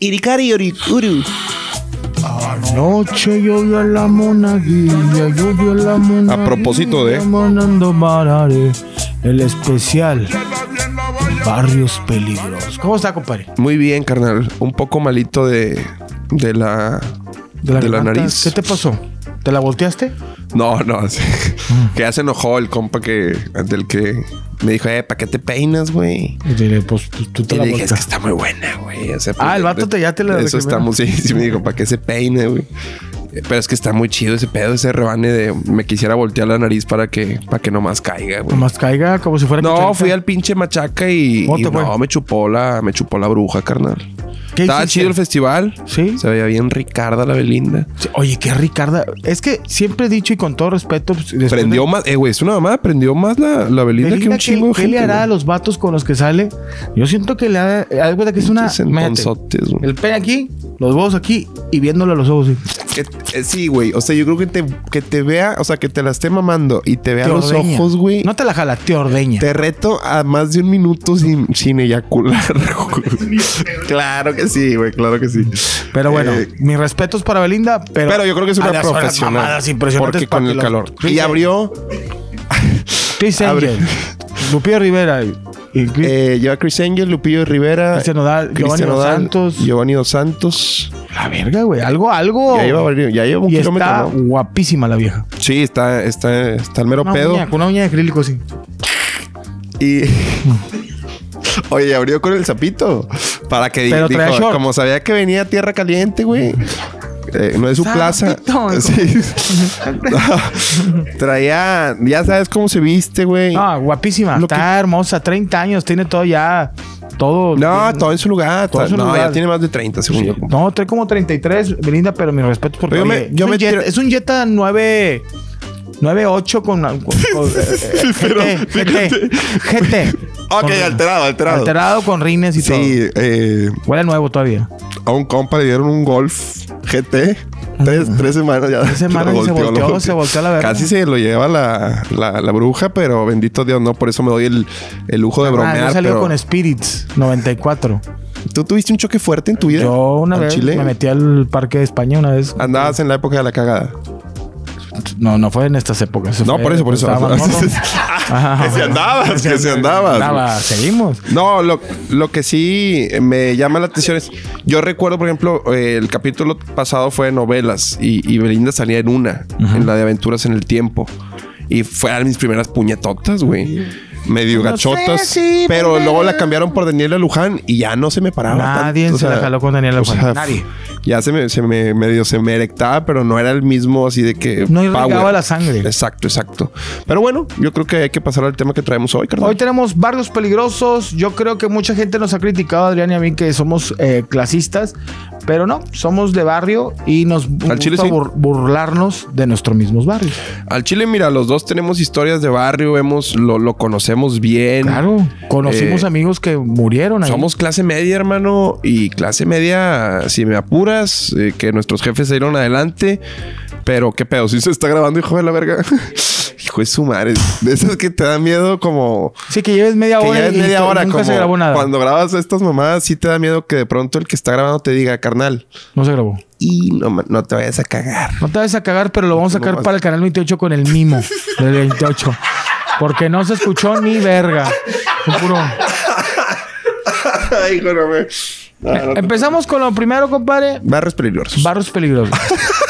Irikari Orikuru. Anoche yo vi a la monaguilla, yo vi a la monaguilla. A propósito de- el especial Barrios Peligrosos. ¿Cómo está, compadre? Muy bien, carnal. Un poco malito de, de la de la, nariz. ¿Qué te pasó? ¿Te la volteaste? No, no. sí. Que ya se enojó el compa que del que me dijo, eh, ¿para qué te peinas, güey? Y dile, pues tú, te Y la le dije, es que está muy buena, güey. O sea, Ah, el vato te- ya te la Eso estamos, sí, sí me dijo, ¿para qué se peine, güey? Pero es que está muy chido ese pedo, ese rebane de me quisiera voltear la nariz para que, para que no más caiga, güey. Nomás caiga como si fuera No, cucharita. fui al pinche machaca y, no, me chupó la, me chupó la bruja, carnal. ¿Qué Estaba chido el festival. Sí. Se veía bien Ricarda la Belinda. Sí, Oye, qué Ricarda. Es que siempre he dicho y con todo respeto. pues, Prendió de- más, eh, güey, es una mamá, prendió más la, la Belinda, que un chingo de ¿qué, le hará a los vatos con los que sale? Yo siento que le da. Algo de que es una. El pene aquí, los huevos aquí y viéndole a los ojos. sí. Que- eh, sí, güey. O sea, yo creo que te, que te vea, o sea, que te la esté mamando y te vea Te los ordeña. ojos, güey. No te la jala, te ordeña. Te reto a más de un minuto sin, sin eyacular. claro que sí, güey, claro que sí. Pero bueno, Eh, mis respetos para Belinda, pero. pero yo creo que es una profesional. impresionantes Porque con el calor. Chris Y abrió, Chris Angel, Lupillo Rivera y, y Chris- eh, lleva Chris Angel, Lupillo Rivera, Cristian Nodal, Giovanni Dos Santos. Giovanni Dos Santos. La verga, güey. Algo, algo. Ya lleva, ya lleva un y kilómetro, está ¿no? guapísima la vieja. Sí, está, está, está el mero Una pedo. uña, con una uña de acrílico, sí. Y. Oye, abrió con el sapito. Para que Pero dijo, como sabía que venía a tierra caliente, güey. eh, no es su plaza. Sí. No. Traía, ya sabes cómo se viste, güey. No, guapísima. Lo está hermosa. 30 años. Tiene todo ya. Todo. No, tiene- todo en su lugar. todo en su no, lugar. ya tiene más de 30, según yo. No, trae como 33, Belinda, pero mi respeto porque Yo me- oye, yo es, me un Jetta, tiro- es un Jetta 9 98 con, con, con- eh, GT, GT, GT. Ok, Con- alterado, alterado. Alterado con rines y todo. Sí, eh, Huele nuevo todavía. a un compa le dieron un Golf GT. Tres, tres semanas ya. Tres semanas y se volteó, se volteó la verga. Casi se lo lleva la, la, la bruja, pero bendito Dios, no. Por eso me doy el, el lujo de Ah, bromear. yo salió pero- con Spirits 94. ¿Tú tuviste un choque fuerte en tu vida? Yo una ¿Al vez Chile? me metí al parque de España una vez. Andabas en la época de la cagada. No, no fue en estas épocas. No, fue- por eso, por eso. Ajá. Que si andabas, que si andabas. Andaba, seguimos. No, lo, lo que sí me llama la atención es. Yo recuerdo, por ejemplo, eh, el capítulo pasado fue de novelas y, y Belinda salía en una, en la de Aventuras en el Tiempo. Y fueron mis primeras puñetotas, güey. Medio No gachotas. sé, sí, pero luego la cambiaron por Daniela Luján y ya no se me paraba. Nadie tanto, o se la jaló con Daniela o Luján. sea, Nadie. Ya se me, se me medio se me erectaba, pero no era el mismo así de que. No irrigaba la sangre. Exacto, exacto. Pero bueno, yo creo que hay que pasar al tema que traemos hoy, carnal. Hoy tenemos barrios peligrosos. Yo creo que mucha gente nos ha criticado, Adrián y a mí, que somos eh, clasistas. Pero no, somos de barrio y nos gusta Chile sí. bur- burlarnos de nuestros mismos barrios. Al Chile, mira, los dos tenemos historias de barrio, vemos, lo, lo conocemos bien. Claro, conocimos Eh, amigos que murieron ahí. Somos clase media, hermano, y clase media, si me apuras, eh, que nuestros jefes se dieron adelante. Pero qué pedo, si se está grabando, hijo de la verga. hijo de su madre. De esas que te da miedo como... Sí, que lleves media Que hora ya es y media hora, nunca como se grabó nada. cuando grabas estas mamadas, sí te da miedo que de pronto el que está grabando te diga, carnal, No se grabó. y no, no te vayas a cagar. No te vayas a cagar, pero lo vamos a sacar para el canal 28 con el mimo del 28. Porque no se escuchó ni verga. Fue puro- Ay, no me... No te- Empezamos con lo primero, compadre. Barrios peligrosos. Barros peligrosos.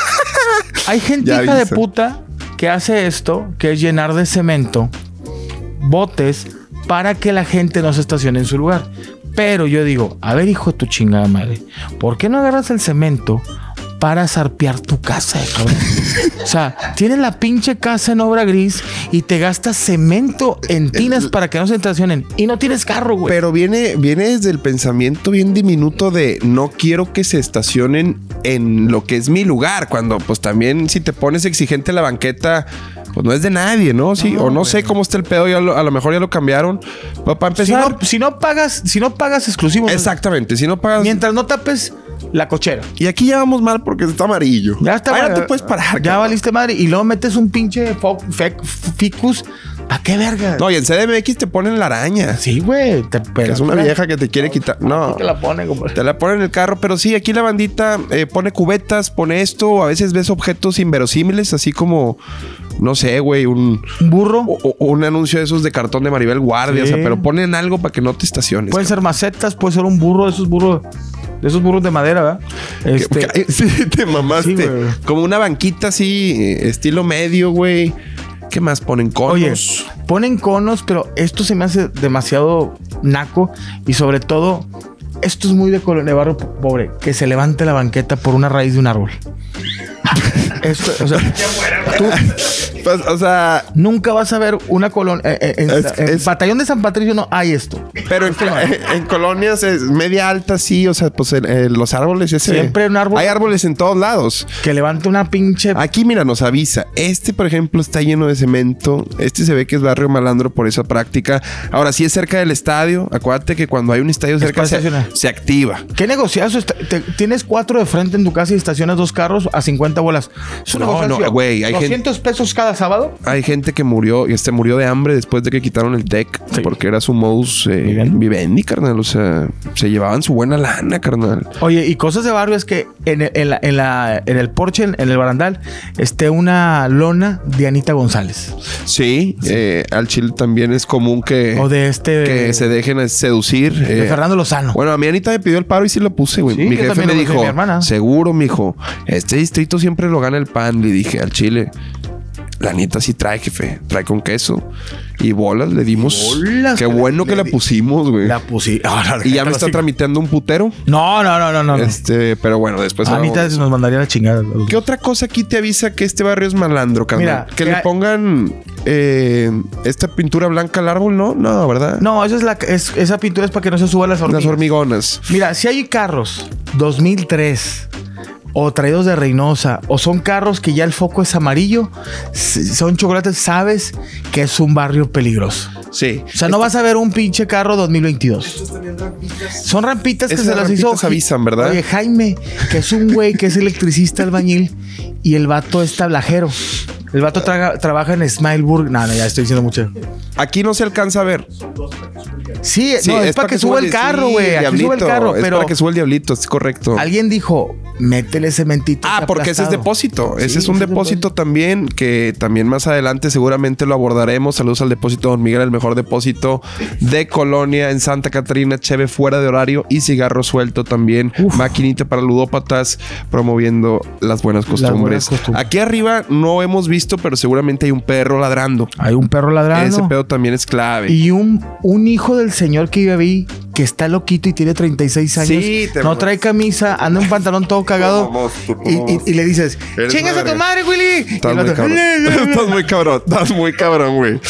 Hay gente hija de puta que hace esto, que es llenar de cemento botes para que la gente no se estacione en su lugar. Pero yo digo, a ver, hijo de tu chingada madre, ¿por qué no agarras el cemento para zarpear tu casa, cabrón? O sea, tienes la pinche casa en obra gris y te gastas cemento en tinas para que no se estacionen. Y no tienes carro, güey. Pero viene, viene desde el pensamiento bien diminuto de no quiero que se estacionen en lo que es mi lugar. Cuando, pues también, si te pones exigente la banqueta, pues no es de nadie, ¿no? Sí, o no sé cómo está el pedo, ya lo- a lo mejor ya lo cambiaron. Pa- para Si empezar. no, si no pagas, si no pagas exclusivos. Exactamente, si no pagas. Mientras no tapes la cochera. Y aquí ya vamos mal porque está amarillo. Ya está. Ahora tú puedes parar. Ya cabrón. valiste madre. Y luego metes un pinche ficus ¿Para qué verga? No, y en CDMX te ponen la araña. Sí, güey. te- es una vieja que te quiere quitar. No. Te la pone, compadre. Te la ponen en el carro, pero sí, aquí la bandita eh, pone cubetas, pone esto, a veces ves objetos inverosímiles, así como, no sé, güey, un, Un burro. o- o- un anuncio de esos de cartón de Maribel Guardia, Sí. o sea, pero ponen algo para que no te estaciones. Pueden ser macetas, puede ser un burro de esos burros. De esos burros de madera, ¿verdad? Este, sí, te mamaste. Sí, como una banquita así, eh, estilo medio, güey. ¿Qué más ponen? Conos. Oye, ponen conos, pero esto se me hace demasiado naco y sobre todo, esto es muy de de barrio pobre, que se levante la banqueta por una raíz de un árbol. Esto, o sea, tú Pues, o sea, nunca vas a ver una colonia. eh, eh, en, Es- en es- Batallón de San Patricio no hay esto. pero en, en colonias es media alta, sí, o sea, pues los árboles ese. Siempre un árbol- Hay árboles en todos lados. Que levante una pinche. Aquí, mira, nos avisa. Este, por ejemplo, está lleno de cemento. Este se ve que es barrio malandro por esa práctica. Ahora, sí es cerca del estadio. Acuérdate que cuando hay un estadio cerca se, se activa. ¿Qué negociazo? Está- te- tienes cuatro de frente en tu casa y estacionas dos carros a 50 bolas. Es una No, no, güey, hay gente- 200 pesos cada sábado. Hay gente que murió y este murió de hambre después de que quitaron el deck Sí. porque era su modus eh, Vivendi. vivendi, carnal. O sea, se llevaban su buena lana, carnal. Oye, y cosas de barrio es que en el, en la- en la- en el porche, en, el barandal, esté una lona de Anita González. Sí, eh, al chile también es común que, O de este. que se dejen seducir. de eh, Fernando Lozano. Bueno, a mi Anita me pidió el paro y sí lo puse, güey. Sí, mi jefe me dijo, mi hermana. seguro, mijo, este distrito siempre lo gana el pan. Le dije al chile, la Anita sí trae, jefe, trae con queso. Y bolas le dimos. Bolas Qué le- bueno que le la pusimos, güey. La. Ahora, Y ya me está tramitando un putero. No, no, no, no, no. Este, pero bueno, después Anita hablamos. nos mandaría la chingada. ¿Qué otra cosa aquí te avisa que este barrio es malandro, carnal? Mira, que le pongan eh, esta pintura blanca al árbol, ¿no? No, ¿verdad? No, esa es la es- esa pintura es para que no se suban las hormigas. Las hormigonas. Mira, si hay carros 2003 o traídos de Reynosa o son carros que ya el foco es amarillo, son chocolates, sabes que es un barrio peligroso. Sí. O sea, no vas a ver un pinche carro 2022. Son rampitas que se las hizo. rampitas avisan, ¿verdad? Oye, Jaime, que es un güey que es electricista albañil y el vato es tablajero. El vato traga- trabaja en Smileburg. No, no, ya estoy diciendo mucho. Aquí no se alcanza a ver. Sí, Sí, no, es, para que suba el carro, sí, güey. Aquí sube el carro, Es pero para que suba el diablito, es correcto. alguien dijo, métele cementito. Ah, porque ese es aplastado". depósito. Ese Sí, es un ese es depósito también que también más adelante seguramente lo abordaremos. Saludos al depósito Don Miguel, el mejor depósito de Colonia en Santa Catarina, cheve fuera de horario y cigarro suelto también. Maquinita para ludópatas promoviendo las buenas costumbres. buenas costumbres. Aquí arriba no hemos visto, pero seguramente hay un perro ladrando. Hay un perro ladrando. Ese pedo también es clave. Y un, un hijo del señor que vive ahí, que está loquito y tiene 36 años. Sí, te no trae camisa, anda en un pantalón todo cagado. te y, y- y le dices, chingas a tu madre, Willy. Estás el muy cabrón. Estás muy cabrón. Estás muy cabrón, güey.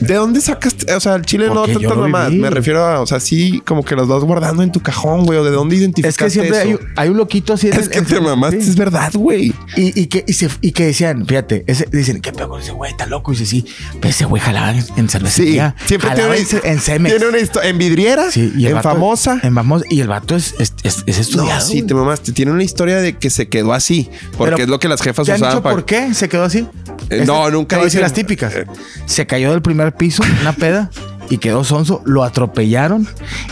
¿De dónde sacas? O sea, el chile no Porque yo tantas viví. Me refiero a, o sea, sí, como que las vas guardando en tu cajón, güey. ¿O de dónde identificaste Es que siempre eso? hay, hay un loquito así. en Es el- que en- te mamaste, sí. es verdad, güey. Y, y que, y, se- y que decían, fíjate, ese, dicen, ¿qué pedo con ese güey? Está loco. Y dice, sí, pero ese güey jalaba en, en Sí, cervecería. siempre una, en, en Cemex. tiene una historia. En vidriera, Sí, y el en vato- famosa. En famosa. Y el vato es, es, es, es no, estudiado. sí, te mamaste. Tiene una historia de que se quedó así. Porque Pero, es lo que las jefas ¿Te han usaban dicho para. por qué se quedó así? Eh, no, nunca Te dicen- las típicas. Eh. Se cayó del primer piso, una peda, y quedó sonso. Lo atropellaron.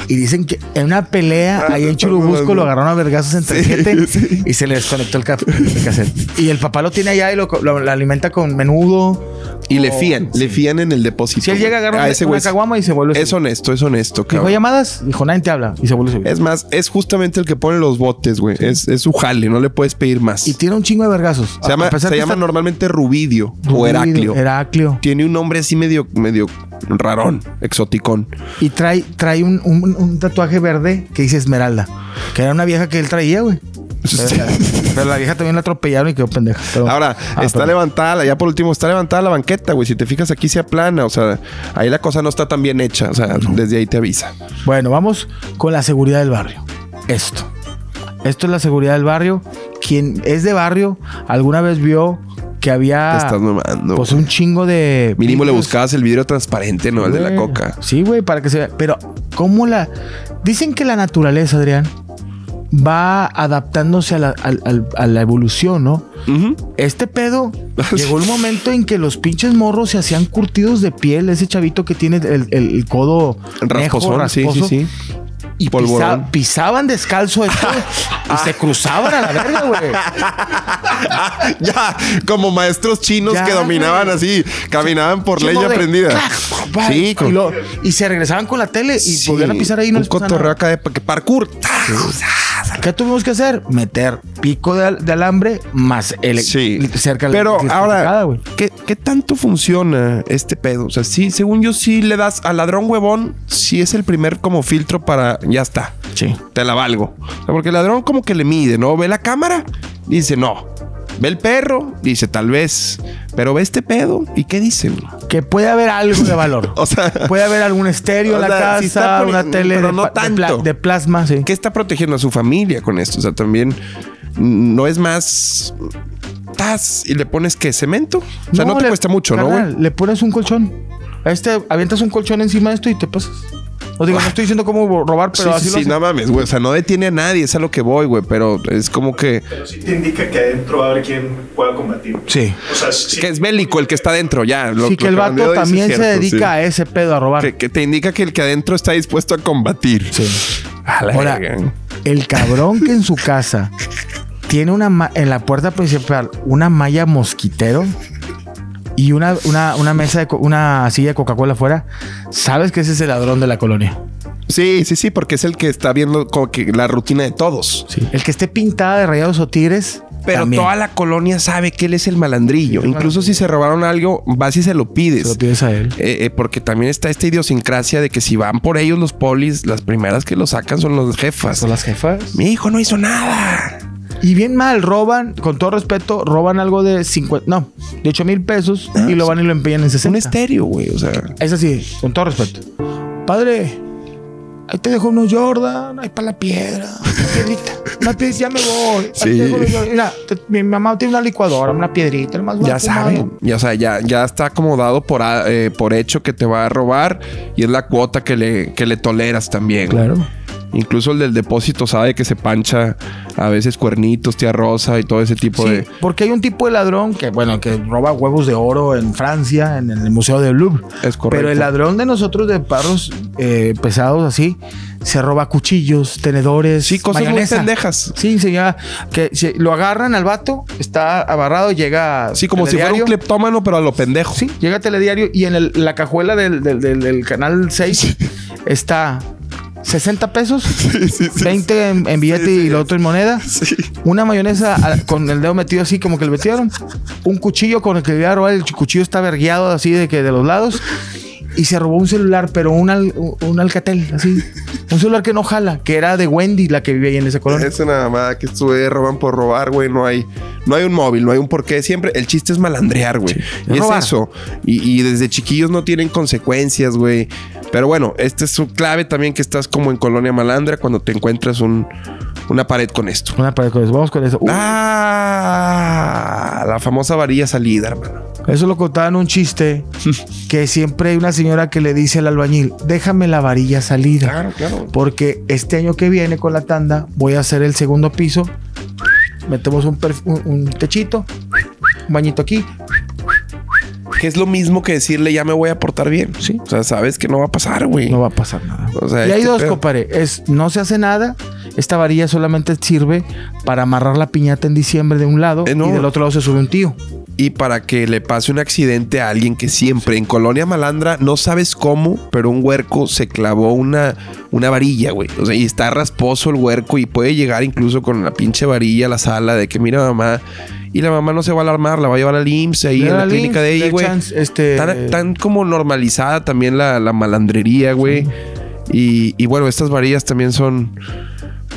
Y dicen que en una pelea ahí en Churubusco lo agarraron a vergazos entre Sí, siete sí. y se le desconectó el, el cassette. Y el papá lo tiene allá y lo, lo- lo alimenta con menudo. Y le o- fían, le fían en el depósito. Si él llega a agarrar a una, ese una caguama y se vuelve Es honesto, es honesto, Dijo llamadas, dijo nadie te habla y se vuelve. Es más, es justamente el que pone los botes, güey. Es, es su jale, no le puedes pedir más. Y tiene un chingo de vergazos. se llama, se está- normalmente Rubidio o Heraclio. Heraclio. Tiene un nombre así medio, medio rarón, exoticón. Y trae, trae un, un- un tatuaje verde que dice Esmeralda. Que era una vieja que él traía, güey. Pero, pero la vieja también la atropellaron y quedó pendeja. Pero- Ahora, Ah, está perdón. levantada, ya por último, está levantada la banqueta, güey. Si te fijas aquí se aplana, o sea, ahí la cosa no está tan bien hecha, o sea, desde ahí te avisa. Bueno, vamos con la seguridad del barrio. Esto. Esto es la seguridad del barrio. Quien es de barrio, alguna vez vio que había Te estás pues un chingo de. Mínimo le buscabas el vidrio transparente, ¿no? El de la coca. Sí, güey, para que se vea. Pero, ¿cómo la. Dicen que la naturaleza, Adrián, va adaptándose a la, a evolución, ¿no? Este pedo llegó el momento en que los pinches morros se hacían curtidos de piel. Ese chavito que tiene el, el- el codo Rasposón, sí, sí, rasposo, sí. Y pisa- pisaban descalzo esto y se cruzaban a la verga, güey. ya, como maestros chinos Ya, que dominaban güey. así, caminaban por Chingo leña de prendida. clac, bye. Sí, con- y, lo- y se regresaban con la tele y Sí, volvían a pisar ahí no un cotorreo acá de pa- que ¿Qué tuvimos que hacer? Meter pico de, al- de alambre más el Sí. cerca de la Pero ahora. ¿qué, qué tanto funciona este pedo? O sea, sí, según yo, sí le das al ladrón huevón, sí es el primer como filtro para ya está. Sí. Te la valgo. O sea, porque el ladrón como que le mide, ¿no? Ve la cámara, dice no. Ve el perro, dice tal vez. Pero ve este pedo y qué dicen. Que puede haber algo de valor. O sea, Puede haber algún estéreo en la sea, si está casa, una tele pero de, no pa- de pla- tanto. de plasma, sí. ¿qué está protegiendo a su familia con esto? O sea, también mm, no es más. Tas y le pones que cemento. O sea, no, te le- cuesta mucho, ¿no, carnal, güey? Le pones un colchón. A este, avientas un colchón encima de esto y te pasas. O digo, no estoy diciendo cómo robar, pero sí, así sí, lo sí, no mames, güey. O sea, no detiene a nadie, es a lo que voy, güey. Pero es como que. Pero sí te indica que adentro va a haber quien pueda combatir. Sí. O sea, sí, Que es bélico el que está adentro, ya. Lo- sí, que lo el vato también se cierto, dedica sí. a ese pedo, a robar. Que, que te indica que el que adentro está dispuesto a combatir. Sí. A la Ahora, verga. el cabrón que en su casa tiene una ma- en la puerta principal una malla mosquitero y una, una, una mesa de una silla de Coca-Cola afuera, sabes que ese es el ladrón de la colonia. Sí, sí, sí, porque es el que está viendo como que la rutina de todos. Sí. El que esté pintada de rayados o tigres. Pero también. toda la colonia sabe que él es el malandrillo. Sí, Incluso si se robaron algo, vas y se lo pides. Se lo pides a él. Eh, eh, porque también está esta idiosincrasia de que si van por ellos los polis, las primeras que lo sacan son los jefas. Son las jefas. Mi hijo no hizo nada. Y bien mal, roban, con todo respeto, roban algo de 50, no, de 8 mil pesos y lo van y lo empeñan en Es 60. un estéreo, güey. O sea, Es así, con todo respeto. Padre, ahí te dejo unos Jordan, ahí para la piedra, una piedrita. Una piedrita, ya me voy. Ahí Sí. te dejo los Jordan. Mira, te- mi mamá tiene una licuadora, una piedrita, voy a ya saben. Ya, o sea, ya, ya está acomodado por, a- eh, por hecho que te va a robar y es la cuota que le, que le toleras también. güey. Claro. Incluso el del depósito sabe que se pancha a veces cuernitos, tía rosa y todo ese tipo Sí, de. porque hay un tipo de ladrón que, bueno, que roba huevos de oro en Francia, en el Museo del Louvre. Es correcto. Pero el ladrón de nosotros de parros eh, pesados así, se roba cuchillos, tenedores, Sí, cosas muy mayonesa. pendejas. Sí, se llama que lo agarran al vato, está abarrado, llega Sí, como si fuera un cleptómano, pero a lo pendejo. Sí, llega a Telediario y en el- la cajuela del, del- del- del canal 6 está 60 pesos, 20 en, en billete y lo otro en moneda. Sí. Una mayonesa a- con el dedo metido así como que le metieron. Un cuchillo con el que le iba a robar. El cuchillo está vergueado así de que de los lados. Y se robó un celular, pero un, al- un Alcatel, así. Un celular que no jala, que era de Wendy, la que vive ahí en esa colonia. Es una mamada que estuve roban por robar, güey. No hay, no hay un móvil, no hay un porqué. Siempre el chiste es malandrear, güey. y es eso. Y, y desde chiquillos no tienen consecuencias, güey. Pero bueno, este es su clave también que estás como en colonia malandra cuando te encuentras un, una pared con esto. Una pared con eso. Vamos con eso. Uh, Ah, la famosa varilla salida, hermano. Eso lo contaba en un chiste que siempre hay una señora que le dice al albañil, déjame la varilla salida. Claro, claro. Porque este año que viene con la tanda voy a hacer el segundo piso. Metemos un, un- un techito, un bañito aquí. Que es lo mismo que decirle ya me voy a portar bien. Sí. O sea, sabes que no va a pasar, güey. No va a pasar nada. O sea, y hay este dos, compadre. Es no se hace nada. Esta varilla solamente sirve para amarrar la piñata en diciembre de un lado Eh, no. y del otro lado se sube un tío. Y para que le pase un accidente a alguien que siempre en Colonia Malandra no sabes cómo, pero un huerco se clavó una, una varilla, güey. O sea, y está rasposo el huerco y puede llegar incluso con la pinche varilla a la sala de que mira mamá. Y la mamá no se va a alarmar, la va a llevar al IMSS ahí en la clínica de ahí, güey. este, Tan, tan como normalizada también la, la malandrería, güey. Y, y bueno, estas varillas también son,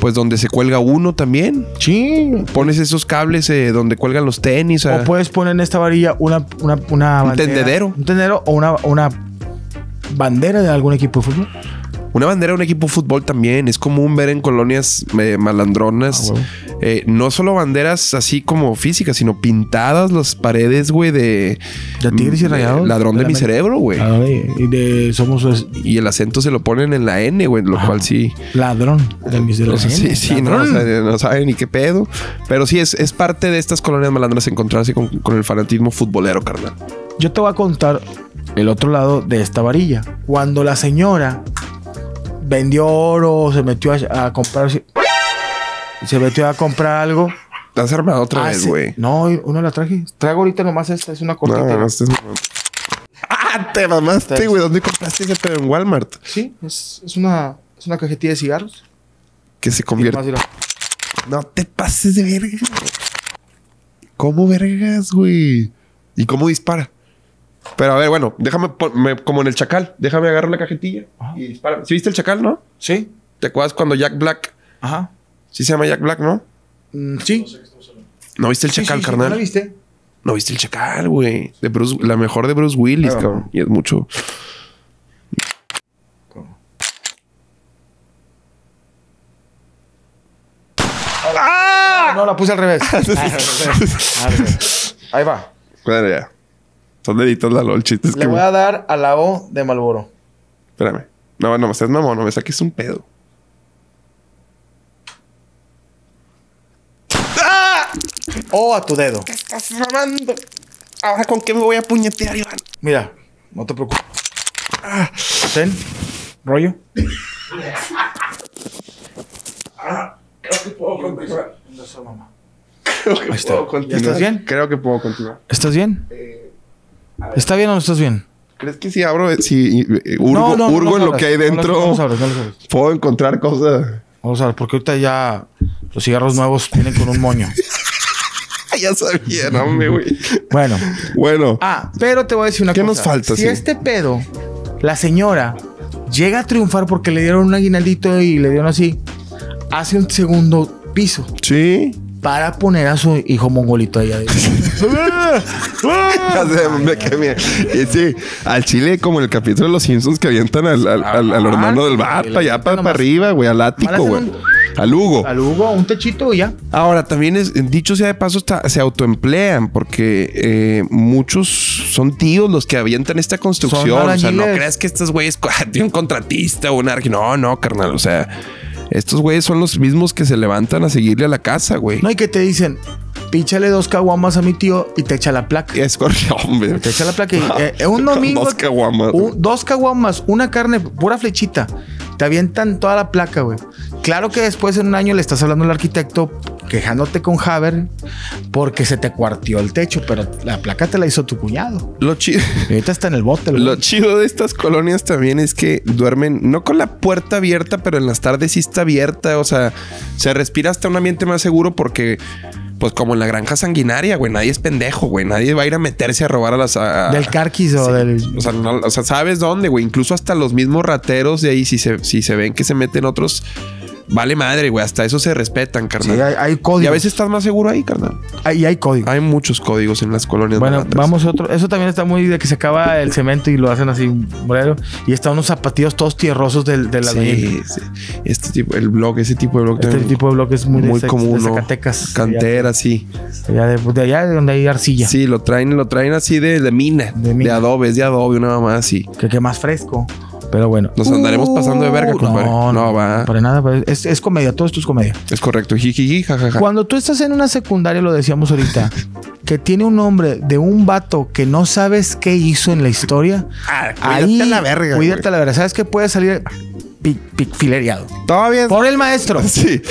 pues, donde se cuelga uno también. Sí. Pones esos cables eh, donde cuelgan los tenis. O ah. puedes poner en esta varilla una, una, una Un bandera, tendedero. Un tendedero o una, una bandera de algún equipo de fútbol. Una bandera de un equipo de fútbol también. Es común ver en colonias eh, malandronas. Ah, eh, no solo banderas así como físicas, sino pintadas las paredes, güey, de. De Tigres y Rayados. Ladrón de, mi América. cerebro, güey. Ah, y de somos Y el acento se lo ponen en la N, güey, lo Ajá. cual sí. ladrón de mis O sea, sí, sí, no, o sea, no saben ni qué pedo. Pero sí, es, es parte de estas colonias malandras encontrarse con, con el fanatismo futbolero, carnal. Yo te voy a contar el otro lado de esta varilla. Cuando la señora vendió oro, se metió a, a comprar, se metió a comprar algo. Estás armado otra Ah, vez, sí. güey. No, uno la traje. Traigo ahorita nomás esta, es una No, cortita. no, estás mamando. ¡Ah! Te mamaste, güey. ¿Dónde compraste ese pedo? En Walmart. Sí, es, es una, es una cajetilla de cigarros. Que se convierte. mira. No te pases de verga. ¿Cómo vergas, güey? ¿Y cómo dispara? Pero a ver, bueno, déjame me- como en el chacal. Déjame agarrar la cajetilla Ajá. y dispara. ¿Sí viste el chacal, no? Sí, ¿Te acuerdas cuando Jack Black? ajá. Sí se llama Jack Black, ¿no? Mm, sí. ¿No viste el Sí, chacal, sí, sí, carnal? ¿no viste? No viste el chacal, güey. De Bruce, la mejor de Bruce Willis, Ah. cabrón. Y es mucho. No, la puse al revés. Ah, al revés. Al revés. Ahí va. Bueno, ya. Son deditos la LOL. Chiste Le que. voy a dar a la O de Malboro. Espérame. No, no, me estás mamón. No me saques un pedo. O a tu dedo. Estás mamando. Ahora, ¿con qué me voy a puñetear, Iván? Mira, no te preocupes. Ten, rollo. Creo que puedo continuar. Ahí está. ¿Ya estás bien? Creo que puedo continuar. ¿Estás bien? ¿Está bien o no estás bien? ¿Crees que si abro, si eh, hurgo, no, no, hurgo no en lo lo que hay dentro, No lo abras, no lo abras. puedo encontrar cosas? Vamos a ver, porque ahorita ya los cigarros nuevos vienen con un moño. Ya sabía, no me, güey. Bueno. Bueno, Ah, pero te voy a decir una ¿Qué cosa. nos falta, Si sí? este pedo, la señora llega a triunfar porque le dieron un aguinaldito y le dieron así, hace un segundo piso sí. Para poner a su hijo mongolito ahí adentro. Y sí, al chile, como el capítulo de los Simpsons que avientan al, al, al- al hermano del para allá, para, arriba, güey, al ático, güey. Al Hugo. Al Hugo, un techito y ya. Ahora, también es, dicho sea de paso, está- se autoemplean porque eh, muchos son tíos los que avientan esta construcción. Son O sea, no creas que estos güeyes tienen un contratista o un arqui. No, no, carnal. O sea, estos güeyes son los mismos que se levantan a seguirle a la casa, güey. No hay que te dicen, píchale dos caguamas a mi tío y te echa la placa. Es correcto, hombre. Te echa la placa y eh, eh, un domingo. Dos caguamas. un- dos caguamas, una carne, pura flechita. Te avientan toda la placa, güey. Claro que después en un año le estás hablando al arquitecto quejándote con Haber porque se te cuartió el techo, pero la placa te la hizo tu cuñado. Lo chido. Y ahorita está en el bote, güey. Lo chido de estas colonias también es que duermen no con la puerta abierta, pero en las tardes sí está abierta. O sea, se respira hasta un ambiente más seguro porque, pues como en la granja sanguinaria, güey, nadie es pendejo, güey. Nadie va a ir a meterse a robar a las... a- Del carquis o Sí. del. O sea, no- o sea, sabes dónde, güey. Incluso hasta los mismos rateros de ahí, si se, si se ven que se meten otros, vale madre, güey. Hasta eso se respetan, Sí, carnal. hay, hay y a veces estás más seguro ahí, carnal. Hay, hay códigos. Hay muchos códigos en las colonias. Bueno, malandras. vamos a otro. Eso también está muy de que se acaba el cemento y lo hacen así, bolero. Y están unos zapatillos todos tierrosos del, del albañil. Sí, sí. Este tipo, el blog, ese tipo de blog Este tipo de bloques es muy, muy, de, común, de ¿no? Zacatecas. Cantera, sí. Allá de, de allá de donde hay arcilla. Sí, lo traen, lo traen así de, de mina, De de, mina. adobe, es de adobe, una mamá así. Que, que más fresco. Pero bueno. Nos andaremos pasando de verga, compadre. No, No, no, va. Para nada. pero Es, es comedia. Todo esto es comedia. Es correcto. Jijiji, jajaja. Cuando tú estás en una secundaria, lo decíamos ahorita, que tiene un nombre de un vato que no sabes qué hizo en la historia. Ah, cuídate a la verga, Cuídate güey. a la verga. ¿Sabes qué puede salir pi- pi- fileriado? Todavía es, Por el maestro. sí.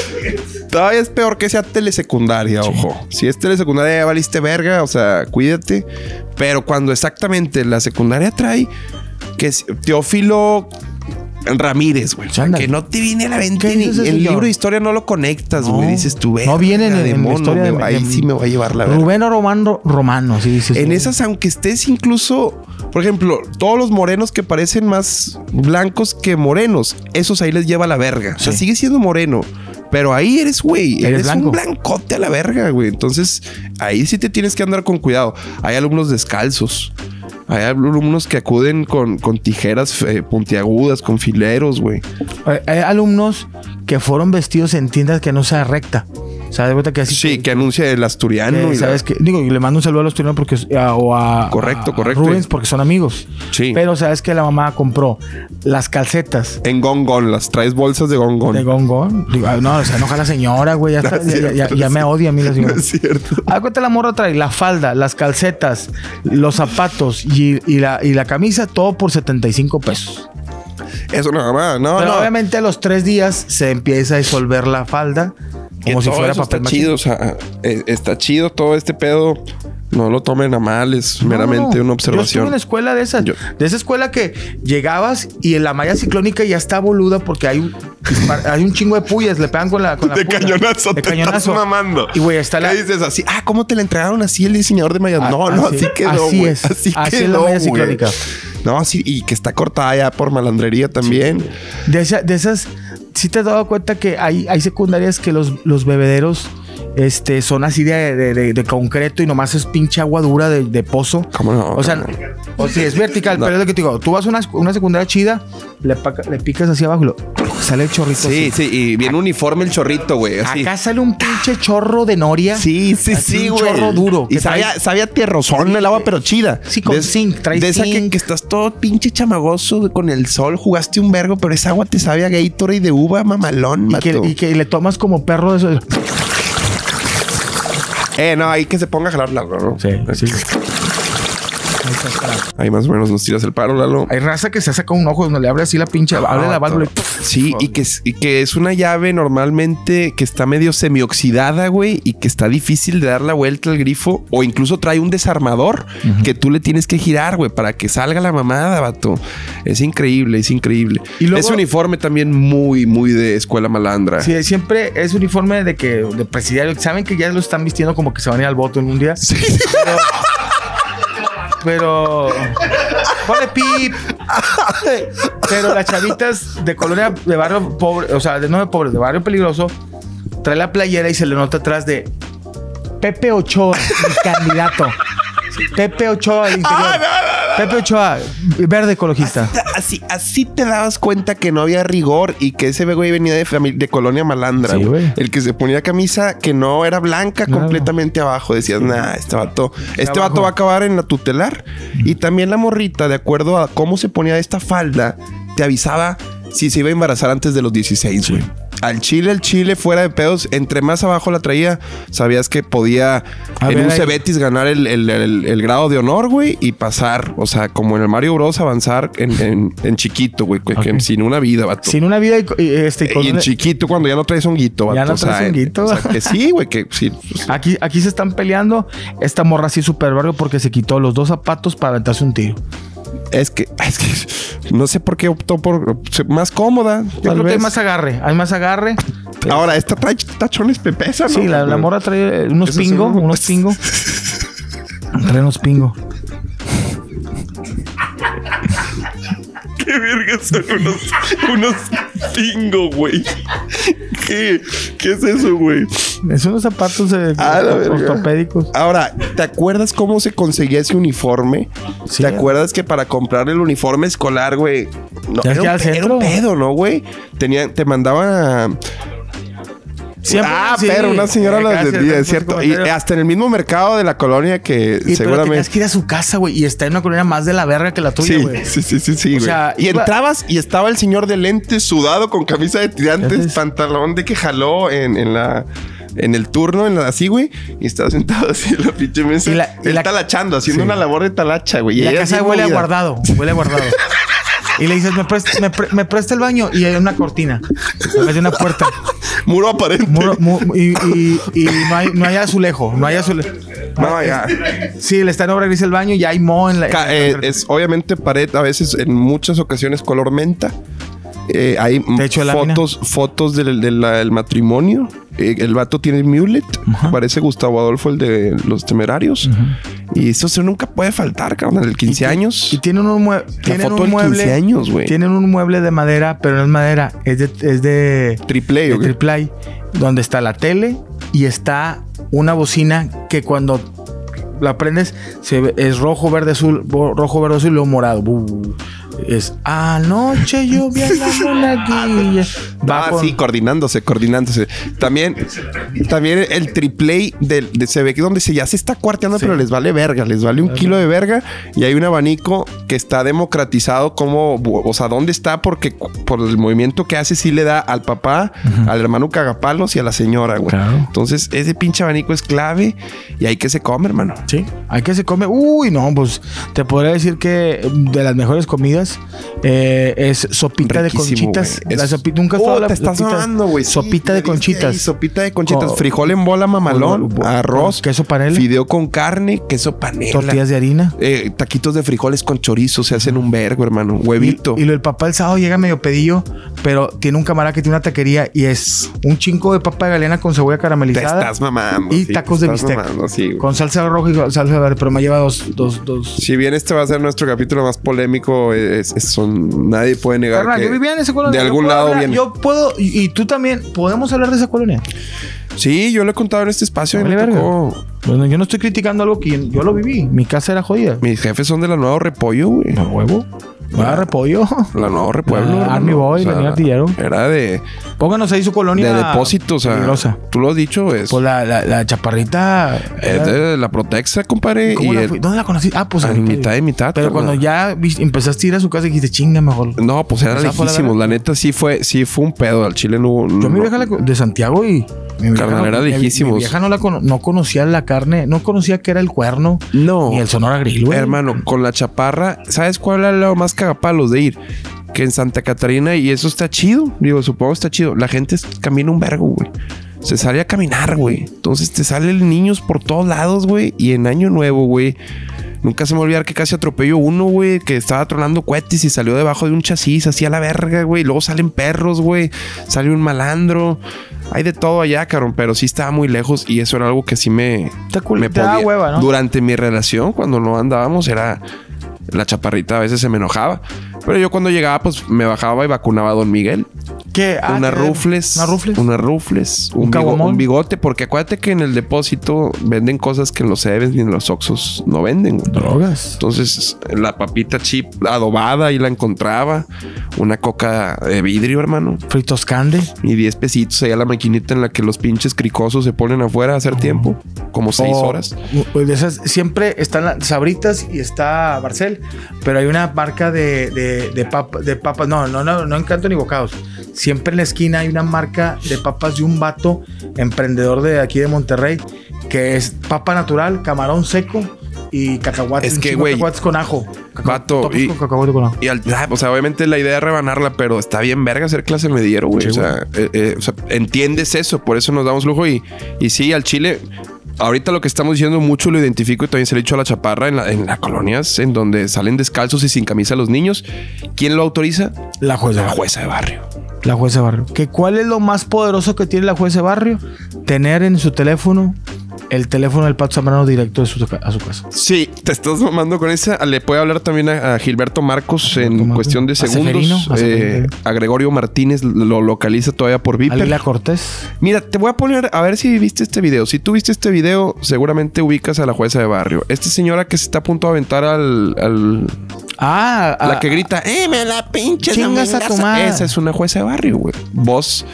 Todavía es peor que sea telesecundaria, ojo. Si es telesecundaria ya valiste verga, o sea, cuídate. Pero cuando exactamente la secundaria trae que es Teófilo Ramírez, güey. Que no te viene a la ¿Qué ni el señor? libro de historia no lo conectas, No. güey. Dices tú, No viene en- de en mono, historia me de- va- Ahí de- sí me va a llevar la verga. Rubén Romano Romano, sí dices. En tú. esas, aunque estés incluso, por ejemplo, todos los morenos que parecen más blancos que morenos, esos ahí les lleva la verga. O sea, Sí. sigue siendo moreno. Pero ahí eres, güey. Eres Eres, blanco. un blancote a la verga, güey. Entonces, ahí sí te tienes que andar con cuidado. Hay alumnos descalzos. Hay alumnos que acuden con, con tijeras eh, puntiagudas, con fileros, güey. Hay, alumnos que fueron vestidos en tiendas que no sea recta. O sea, de vuelta que así. Sí, que, que anuncia el asturiano. que, y la- ¿Sabes qué? Digo, y le mando un saludo a los turianos porque, a- o a, Correcto, a correcto. Rubens porque son amigos. Sí. Pero sabes que la mamá compró las calcetas En gongón, las traes bolsas de gongón. de gongón. Digo, ay, no, se enoja la señora, güey. Ya, está- No es ya- ya- cierto, ya no me odia a mí la No señora. es cierto. Haz cuenta la morra trae la falda, las calcetas, los zapatos y, y la, y la camisa, todo por 75 pesos. Eso nada más. No, Pero no. obviamente a los tres días se empieza a disolver la falda Que como si todo fuera papel está maché. chido, o sea, eh, está chido todo este pedo. No lo tomen a mal, es meramente No, una Yo estuve observación. en una escuela de esas. Yo- De esa escuela que llegabas y en la malla ciclónica ya está boluda porque hay un, hay un chingo de pullas. Le pegan con la, con la De puya. cañonazo, De te cañonazo. estás mamando. Y güey, está la. ¿Qué dices así? Ah, ¿cómo te la entregaron así el diseñador de mallas? Ah, No, no, así- así quedó, así güey. es. Así, Así es la quedó, malla ciclónica. No, sí, y que está cortada ya por malandrería también. De, esa- de esas, sí te has dado cuenta que hay, hay secundarias que los, los bebederos este, son así de, de- de- de concreto y nomás es pinche agua dura de, pozo. ¿Cómo no? O sea, ¿Cómo o sí, es vertical, No. pero es lo que te digo. Tú vas a una, una secundaria chida, le, paca- le picas hacia abajo y lo, sale el chorrito. Sí, así. sí, y viene uniforme el chorrito, güey. Acá sale un pinche chorro de noria. Sí, sí, sí, un güey. chorro duro. Y sabía, sabía tierrosón el agua, pero chida. Sí, con De- zinc, trae De esa que, zinc. que estás todo pinche chamagoso con el sol, jugaste un vergo, pero esa agua te sabe a Gatorade de uva, mamalón, y, que, y que le tomas como perro de eso. Eh, no, ahí que se ponga a jalar largo, ¿no? Sí, sí. Ahí más o menos nos tiras el paro, Lalo. Hay raza que se saca un ojo donde le abre así la pinche, abre la válvula. y- Sí, y que, es, y que es una llave normalmente que está medio semioxidada, güey, y que está difícil de dar la vuelta al grifo, o incluso trae un desarmador que tú le tienes que girar, güey, para que salga la mamada, vato. Es increíble, es increíble. Y luego- Ese uniforme también muy, muy de escuela malandra. Sí, siempre es uniforme de que de presidiario. Saben que ya lo están vistiendo como que se van a ir al voto en un día. Pero. Ponle pip. Pero las chavitas de colonia de barrio pobre, o sea, de no de pobre, de barrio peligroso, trae la playera y se le nota atrás de Pepe Ochoa, mi candidato. Pepe Ochoa interior. Pepe Ochoa, verde ecologista. Así, así te dabas cuenta que no había rigor y que ese güey venía de, colonia malandra. Sí, güey. güey. El que se ponía camisa que no era blanca completamente abajo. Decías, nah, este vato, este Abajo. vato va a acabar en la tutelar. Y también la morrita, de acuerdo a cómo se ponía esta falda, te avisaba si se iba a embarazar antes de los 16, güey. Al chile, al chile, fuera de pedos, entre más abajo la traía, sabías que podía A en ver, un ahí- Cebetis ganar el, el- el- el grado de honor, güey, y pasar, o sea, como en el Mario Bros, avanzar en, en- en chiquito, güey, que- que Ok. sin una vida, vato. Sin una vida y, y, este, y con y en una- chiquito, cuando ya no traes honguito, vato. Ya no o sea, traes honguito. O sea, que sí, güey, que sí. pues, Aquí, aquí se están peleando. Esta morra así súper barrio porque se quitó los dos zapatos para aventarse un tiro. es que, es que no sé por qué optó por más cómoda. Yo tal creo que vez. hay más agarre. Hay más agarre. Ahora, esta trae tachones pepesa, ¿no? Sí, la, la morra trae unos Esos pingo, son- unos pingo. Trae unos pingo. ¿Qué verga son unos, unos pingo, güey? ¿Qué, ¿Qué es eso, güey? Es unos zapatos eh, Ah, ortopédicos. Ahora, ¿te acuerdas cómo se conseguía ese uniforme? Sí. ¿Te acuerdas que para comprar el uniforme escolar, güey? No, era, que un, era un pedo, ¿no, güey? Tenían, te mandaban a... Siempre, ah, sí. pero una señora Eh, las gracias, vendía, es cierto. Y hasta en el mismo mercado de la colonia que Y pero seguramente... tenías que ir a su casa, güey. Y está en una colonia más de la verga que la tuya, güey. sí, sí, sí, sí, güey. sea, y iba- entrabas y estaba el señor de lentes sudado con camisa de tirantes, pantalón de que jaló en, en la en el turno, en la así, güey, y estaba sentado así en la pinche mesa. Y la- y él la- talachando, haciendo Sí. una labor de talacha, güey. Y la casa huele a guardado. Huele a guardado. Y le dices, ¿me presta, me, pre- me presta el baño? Y hay una cortina. De una puerta. Muro aparente. Muro- mu- y y- y no, hay, no hay azulejo. No hay azulejo. No, ya. Sí, le está en obra gris el baño y hay mo en la. Eh, es obviamente pared, a veces, en muchas ocasiones, color menta. Eh, hay Techo de fotos, fotos del, del- del matrimonio. Eh, el vato tiene mullet. Parece Gustavo Adolfo, el de los temerarios. Y eso se nunca puede faltar, cabrón. El 15 años. Y tienen un, mue- tienen foto un mueble. 15 años, güey. Tienen un mueble de madera, pero no es madera, es de, es de, Triple, de ¿o qué? triple A, donde está la tele y está una bocina que cuando la prendes, se es rojo, verde, azul, rojo, verde, azul y luego morado. Es anoche yo vi a la monaguilla. Va Ah, con- sí, coordinándose, coordinándose. También, también el triple del de se ve que donde se ya se está cuarteando, pero les vale verga, les vale un kilo de verga y hay un abanico que está democratizado como, o sea, ¿dónde está? Porque por el movimiento que hace sí le da al papá, al hermano cagapalos y a la señora, güey. Claro. Entonces, ese pinche abanico es clave y hay que se come, hermano. Sí, hay que se come. Uy, no, pues te podría decir que de las mejores comidas eh, es sopita de conchitas. La sopita, nunca Oh, la te estás sopita? mamando, güey. Sí, Sopita de ahí, conchitas. Sopita de conchitas. Con- frijol en bola mamalón. arroz. queso panela. Fideo con carne. Queso panela. Tortillas de harina. Eh, taquitos de frijoles con chorizo. Se hacen un vergo, hermano. Huevito. y lo del papá el sábado llega medio pedillo, pero tiene un camarada que tiene una taquería y es un chingo de papa de galena con cebolla te caramelizada. estás mamando. y sí, tacos de bistec. mamando, sí. Con salsa roja y salsa verde, pero me lleva dos, dos, dos. Si bien este va a ser nuestro capítulo más polémico, es, es- son, nadie puede negar que yo vivía en esa colonia. de algún lado hablar- viene. Yo puedo, y, y tú también, podemos hablar de esa colonia. Sí, yo lo he contado en este espacio. y Vale, me tocó. Bueno, yo no estoy criticando algo que yo, yo lo viví. Mi casa era jodida. Mis jefes son de la Nueva Repollo, güey. ¿A huevo? ¿Va repollo? La Nueva Repueblo. Ah. Army Boy, venía artillero. Era de, Pónganos ahí su colonia. de depósito, o sea, tú lo has dicho, es, Pues la, la, la chaparrita. es de la Protexa, compadre. ¿Cómo Y la el- ¿Dónde la conocí? Ah, pues a mitad de mitad. Pero cuando ya empezaste a ir a su casa dijiste, chinga mejor. No, pues era la lejísimos. La, neta sí fue, sí fue un pedo. Al Chile no hubo. Yo mi vieja la de Santiago y mi Carnal, no, era lejísimos. Mi vieja no la cono- no conocía la carne, no conocía que era el cuerno No. ni el Sonora Grill, güey. Hermano, con la chaparra, ¿sabes cuál era lo más cagapalos de ir? Que en Santa Catarina, y eso está chido. Digo, supongo que está chido. La gente camina un vergo, güey. Se sale a caminar, güey. Entonces te salen niños por todos lados, güey. Y en Año Nuevo, güey. Nunca se me olvidar que casi atropelló uno, güey, que estaba tronando cohetes y salió debajo de un chasis, así a la verga, güey. Luego salen perros, güey. Sale un malandro. Hay de todo allá, cabrón, pero sí estaba muy lejos y eso era algo que sí me, Te me da hueva, ¿no? Durante mi relación, cuando no andábamos, era la chaparrita a veces se me enojaba. Pero yo cuando llegaba, pues me bajaba y vacunaba a Don Miguel. ¿Qué? Ah, ¿qué? rufles. ¿Una rufles? ¿Un bigo- un bigote. Porque acuérdate que en el depósito venden cosas que en los Seves ni en los Oxos no venden. Drogas. Entonces, la papita chip adobada y la encontraba. Una coca de vidrio, hermano. Fritos Cande. Y 10 pesitos allá la maquinita en la que los pinches cricosos se ponen afuera a hacer tiempo. Como 6 O- horas. pues de esas, siempre están las sabritas y está Barcel, pero hay una marca de, de, de, pap- de papas, no, no, no, no encanto ni bocados. Siempre en la esquina hay una marca de papas de un vato emprendedor de aquí de Monterrey, que es papa natural, camarón seco y cacahuates. Es que, güey, cacahuates con ajo. Vato, y- con cacahuate con ajo. Y al, ah, o sea, obviamente la idea es rebanarla, pero está bien verga hacer clase mediero, güey. Sí, o, sea, eh, eh, o sea, entiendes eso, por eso nos damos lujo. Y, y sí, al Chile, ahorita lo que estamos diciendo mucho lo identifico y también se lo he dicho a la chaparra en, la- en las colonias en donde salen descalzos y sin camisa los niños. ¿Quién lo autoriza? La jueza. La jueza de barrio. La jueza de barrio. ¿Que ¿Cuál es lo más poderoso que tiene la jueza de barrio? Tener en su teléfono el teléfono del Pato Zambrano directo de su, a su casa. Sí, te estás mamando con esa. Le puede hablar también a, a Gilberto Marcos en Marcos. cuestión de segundos. a Eh, a Gregorio Martínez lo localiza todavía por Viper. Lila Cortés. Mira, te voy a poner a ver si viste este video. Si tú viste este video, seguramente ubicas a la jueza de barrio. Esta señora que se está a punto de aventar al. al- Ah, la ah, que grita, ¡eh, me la pinche Chingas a tu domingaza". madre. Esa es una jueza de barrio, güey. Voz.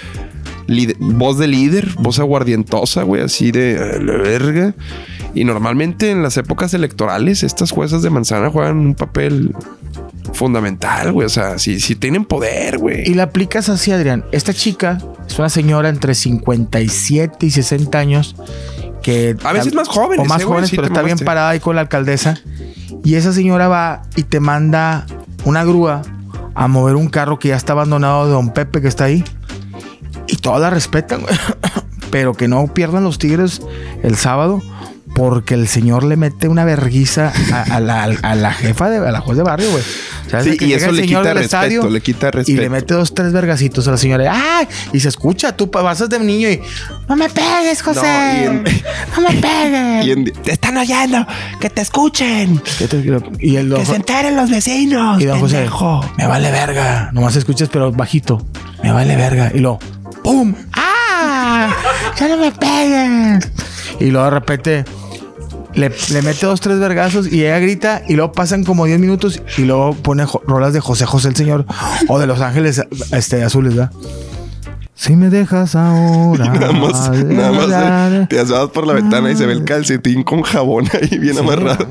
Voz de líder, voz aguardientosa, güey, así de "A la verga. Y normalmente en las épocas electorales, estas juezas de manzana juegan un papel fundamental, güey. O sea, si, si tienen poder, güey. Y la aplicas así, Adrián. Esta chica es una señora entre 57 y 60 años que... A veces más jóvenes, O más eh, güey, jóvenes, sí pero está bien parada ahí con la alcaldesa. Y esa señora va y te manda una grúa a mover un carro que ya está abandonado de Don Pepe que está ahí. Todas la respetan, güey. Pero que no pierdan los tigres el sábado. Porque el señor le mete una verguiza a, a la, a la jefa de a la juez de barrio, güey. Sí, y eso el le señor quita respeto, le quita Y le mete dos, tres vergacitos a la señora. ¡Ay! Y se escucha, tú pasas de niño y. ¡No me pegues, José! No, ¡No, me pegues! En- te están oyendo, que te escuchen, ¿Qué te- Y el don, que se enteren los vecinos. y don José, me vale verga. Nomás escuchas, pero bajito. Me vale verga. Y luego, ¡pum! ¡Ah! ¡Ya no me pegues! Y luego de repente, Le, le mete dos, tres vergazos y ella grita y luego pasan como 10 minutos y luego pone jo- rolas de José José el Señor o de Los Ángeles este, Azules, ¿verdad? Si me dejas ahora. Nada más, nada más eh, te asabas por la ventana y se ve el calcetín con jabón ahí bien amarrado.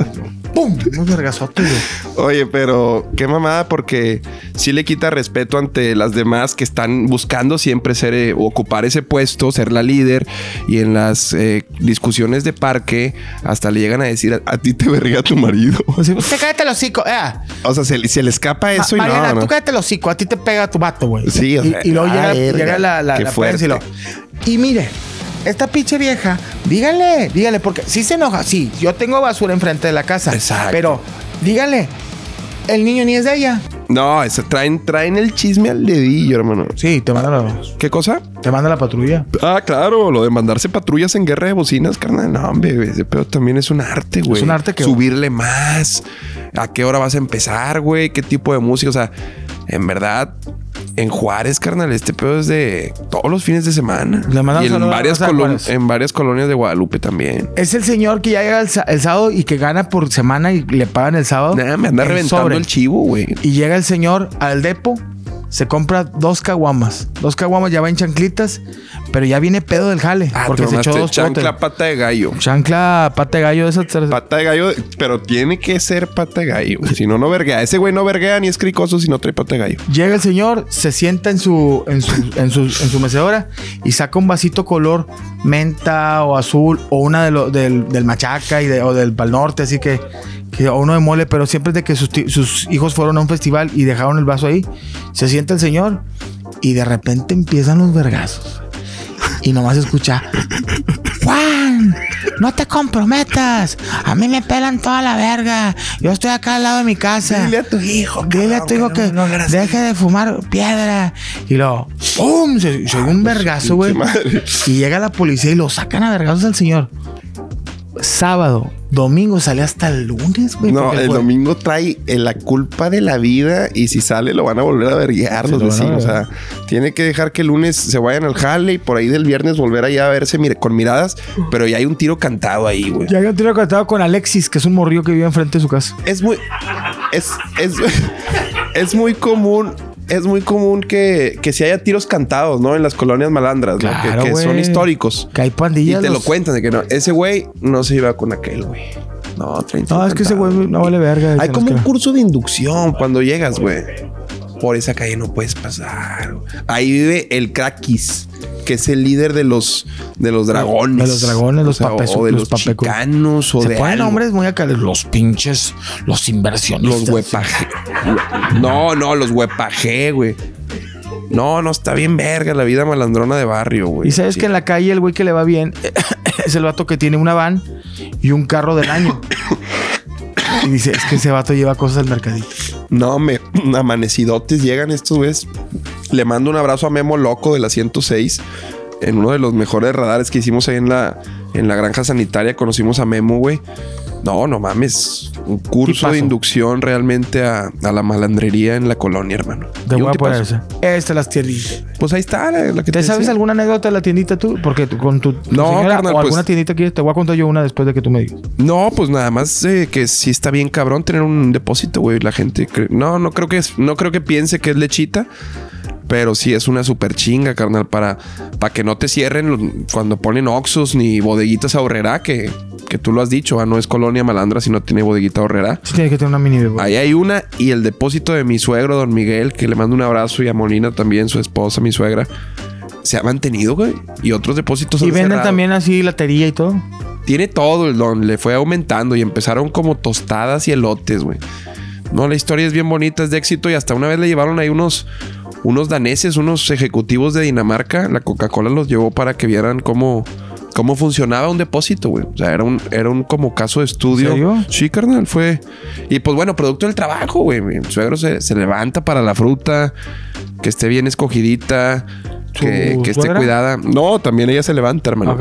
¡Pum! Unos vergazotes, güey. Oye, pero qué mamada porque sí le quita respeto ante las demás que están buscando siempre ser eh, ocupar ese puesto, ser la líder y en las eh, discusiones de parque hasta le llegan a decir a, a ti te verga tu marido. Así, Usted cállate el hocico. Eh. O sea, se, se le escapa eso Ma- y Mariana, no, no. tú cállate el hocico. A ti te pega tu vato, güey. Sí, o y, sea, y luego ah, llega, verga, llega la, la, y lo- Y mire, esta pinche vieja, dígale, dígale, porque si se enoja, sí, yo tengo basura enfrente de la casa. Exacto. Pero dígale, el niño ni es de ella. No, ese, traen, traen el chisme al dedillo, hermano. Sí, te manda la, ¿Qué cosa? te manda la patrulla. Ah, claro, lo de mandarse patrullas en guerra de bocinas, carnal. No, hombre, güey, ese pedo también es un arte, güey. un arte que- Subirle más. ¿A qué hora vas a empezar, güey? ¿Qué tipo de música? O sea, en verdad, en Juárez, carnal, este pedo es de todos los fines de semana. Le y en varias, en varias colonias de Guadalupe también. Es el señor que ya llega el, sábado y que gana por semana y le pagan el sábado. Nada, me anda el reventando sobre. el chivo, güey. Y llega el señor al depo, se compra dos caguamas. Dos caguamas ya va en chanclitas, pero ya viene pedo del jale. Ah, porque se echó dos chancla, potes. pata de gallo. Chancla, pata de gallo de esas. Pata de gallo, pero tiene que ser pata de gallo. Si no, no verguea. Ese güey no verguea ni es cricoso si no trae pata de gallo. Llega el señor, se sienta en su, en su, en su, en su mecedora y saca un vasito color menta o azul o una de lo- del, del machaca y de- o del pal norte, así que o uno de mole, pero siempre es de que sus, hijos fueron a un festival y dejaron el vaso ahí. Se sienta el señor y de repente empiezan los vergazos. Y nomás escucha, Juan, no te comprometas. A mí me pelan toda la verga. Yo estoy acá al lado de mi casa. Dile a tu hijo. Dile a tu hijo que deje de fumar piedra. Y luego, ¡pum! Se, se oye un vergazo, güey. Y llega la policía y lo sacan a vergazos al señor. Sábado, domingo, sale hasta el lunes, güey. No, el domingo trae eh, la culpa de la vida y si sale lo van a volver a verguiar los vecinos. O sea, tiene que dejar que el lunes se vayan al jale y por ahí del viernes volver allá a verse mire, con miradas, pero ya hay un tiro cantado ahí, güey. Ya había un tiro contado con Alexis, que es un morrillo que vive enfrente de su casa. Es muy es, es, es muy común es muy común que, que si haya tiros cantados, ¿no? En las colonias malandras, ¿no? Que- son históricos. Que hay Y pandillas. te lo cuentan de que no. Ese güey no se iba con aquel, güey. No, 30 No, es que ese güey no vale verga. Hay como un curso de inducción cuando llegas, güey. Por esa calle no puedes pasar. Ahí vive el Krakis, que es el líder de los de los dragones. De los dragones, los papesu- O de los los, chicanos o Se de ponen algo. nombres muy acá. Los pinches, los inversionistas. Los huepaje. No, no, los huepaje, güey. No, no, está bien verga la vida malandrona de barrio, güey. Y sabes Sí. que en la calle el güey que le va bien es el vato que tiene una van y un carro del año. y dice, es que ese vato lleva cosas al mercadito. No, me amanecidotes llegan estos güeyes. Le mando un abrazo a Memo Loco de la 106. En uno de los mejores radares que hicimos ahí en la, en la granja sanitaria, conocimos a Memo, güey. No, no mames. Un curso Tipazo. de inducción realmente a, a la malandrería en la colonia, hermano. Un voy a poner esa. Esta las tienditas. Pues ahí está la, la que ¿Te te sabes decía. alguna anécdota de la tiendita tú? Porque tú- con tu, tu No, señora carnal, o pues- alguna tiendita quieres, te voy a contar yo una después de que tú me digas. No, pues nada más eh, que sí está bien cabrón tener un depósito, güey. La gente cree- no, no creo que es, no creo que piense que es lechita, pero sí es una super chinga, carnal, para, para que no te cierren cuando ponen oxos ni bodeguitas ahorrera, que, que tú lo has dicho, ah, no es colonia malandra si no tiene bodeguita ahorrera. Sí tienes que tener una mini bebé. Ahí hay una y el depósito de mi suegro, don Miguel, que le mando un abrazo y a Molina también, su esposa, mi suegra. Se ha mantenido, güey. Y otros depósitos Y han venden también así latería y todo. Tiene todo el don, le fue aumentando y empezaron como tostadas y elotes, güey. No, la historia es bien bonita, es de éxito y hasta una vez le llevaron ahí unos, unos daneses, unos ejecutivos de Dinamarca. La Coca-Cola los llevó para que vieran cómo, cómo funcionaba un depósito, güey. O sea, era un, era un como caso de estudio. ¿En serio? Sí, carnal, fue. Y pues bueno, producto del trabajo, güey. Mi suegro se, se levanta para la fruta, que esté bien escogidita, que, ¿Tu que esté cuidada. No, también ella se levanta, hermano.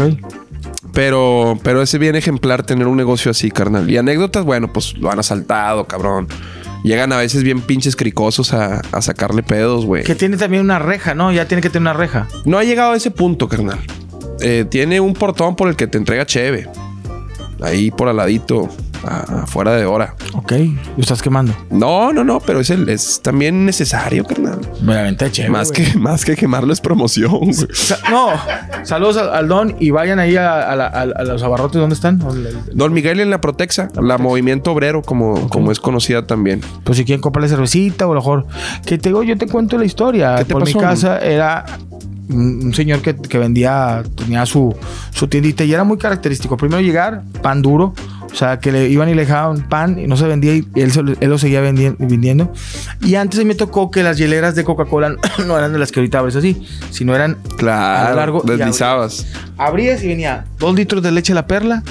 Pero, pero es bien ejemplar tener un negocio así, carnal. Y anécdotas, bueno, pues lo han asaltado, cabrón. Llegan a veces bien pinches cricosos a, a sacarle pedos, güey. Que tiene también una reja, ¿no? Ya tiene que tener una reja. No ha llegado a ese punto, carnal. Eh, tiene un portón por el que te entrega cheve. ahí por al ladito, afuera de hora. Ok, lo estás quemando. No, no, no, pero es, el, es también necesario, carnal. Obviamente, chévere. Más güey. que, más que quemarlo es promoción, güey. No, saludos al, Don y vayan ahí a, a la- a- a los abarrotes. ¿Dónde están? Don Miguel en la Protexa, la Movimiento Obrero, como, como es conocida también. Pues si quieren comprarle cervecita o a lo mejor. Que te digo, yo te cuento la historia. ¿Qué te Por mi casa era un, un señor que, que vendía, tenía su, su tiendita y era muy característico. Primero llegar, pan duro. O sea, que le iban y le dejaban pan y no se vendía y él, él lo seguía vendi- vendiendo. Y antes a me tocó que las hieleras de Coca-Cola no eran de las que ahorita abres así, sino eran A Claro, lo largo y deslizabas. abrías y venía dos litros de leche la perla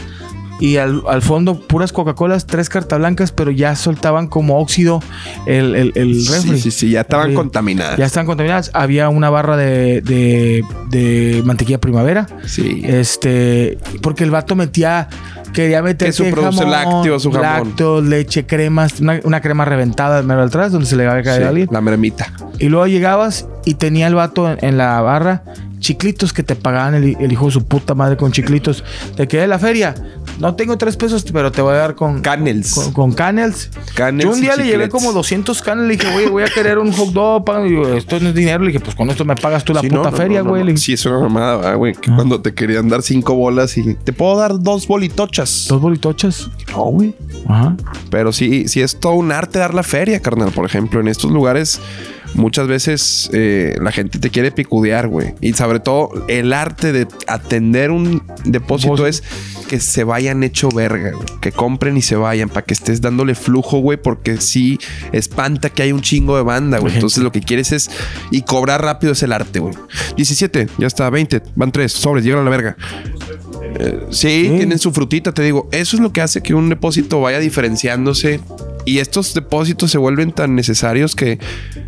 y al, al fondo puras Coca-Colas, tres cartas blancas, pero ya soltaban como óxido el, el, el refri. Sí, sí, sí, ya estaban Sí. contaminadas. Ya están contaminadas. Había una barra de, de, de mantequilla primavera. Sí. Este, porque el vato metía, quería meter Que su producto lácteo, su jamón. lácteos, leche, cremas, una, una crema reventada mero atrás donde se le va a caer Sí, a alguien. la mermita. Y luego llegabas y tenía el vato en, en la barra chiclitos que te pagaban el, el hijo de su puta madre con chiclitos. Te quedé la feria. No tengo tres pesos, pero te voy a dar con, Canels. con, con canels. Canels Yo un día le llevé como 200 canels. Le dije, güey, voy a querer un hot dog. paga". Y esto no es dinero. Le dije, pues con esto me pagas tú la Sí, puta no, feria, güey. no. Sí, es una mamada, ¿verdad, güey. Que Ah. cuando te querían dar cinco bolas y te puedo dar dos bolitochas. Dos bolitochas. No, güey. Ajá. Pero sí, sí es todo un arte dar la feria, carnal. Por ejemplo, en estos lugares muchas veces eh, la gente te quiere picudear, güey. Y sobre todo el arte de atender un depósito es que se vayan hecho verga, güey. Que compren y se vayan para que estés dándole flujo, güey. Porque sí espanta que hay un chingo de banda, güey. Entonces lo que quieres es... Y cobrar rápido es el arte, güey. 17, ya está, 20, van 3, sobres, llegan a la verga. Eh, sí, Sí. tienen su frutita, te digo. Eso es lo que hace que un depósito vaya diferenciándose. Y estos depósitos se vuelven tan necesarios que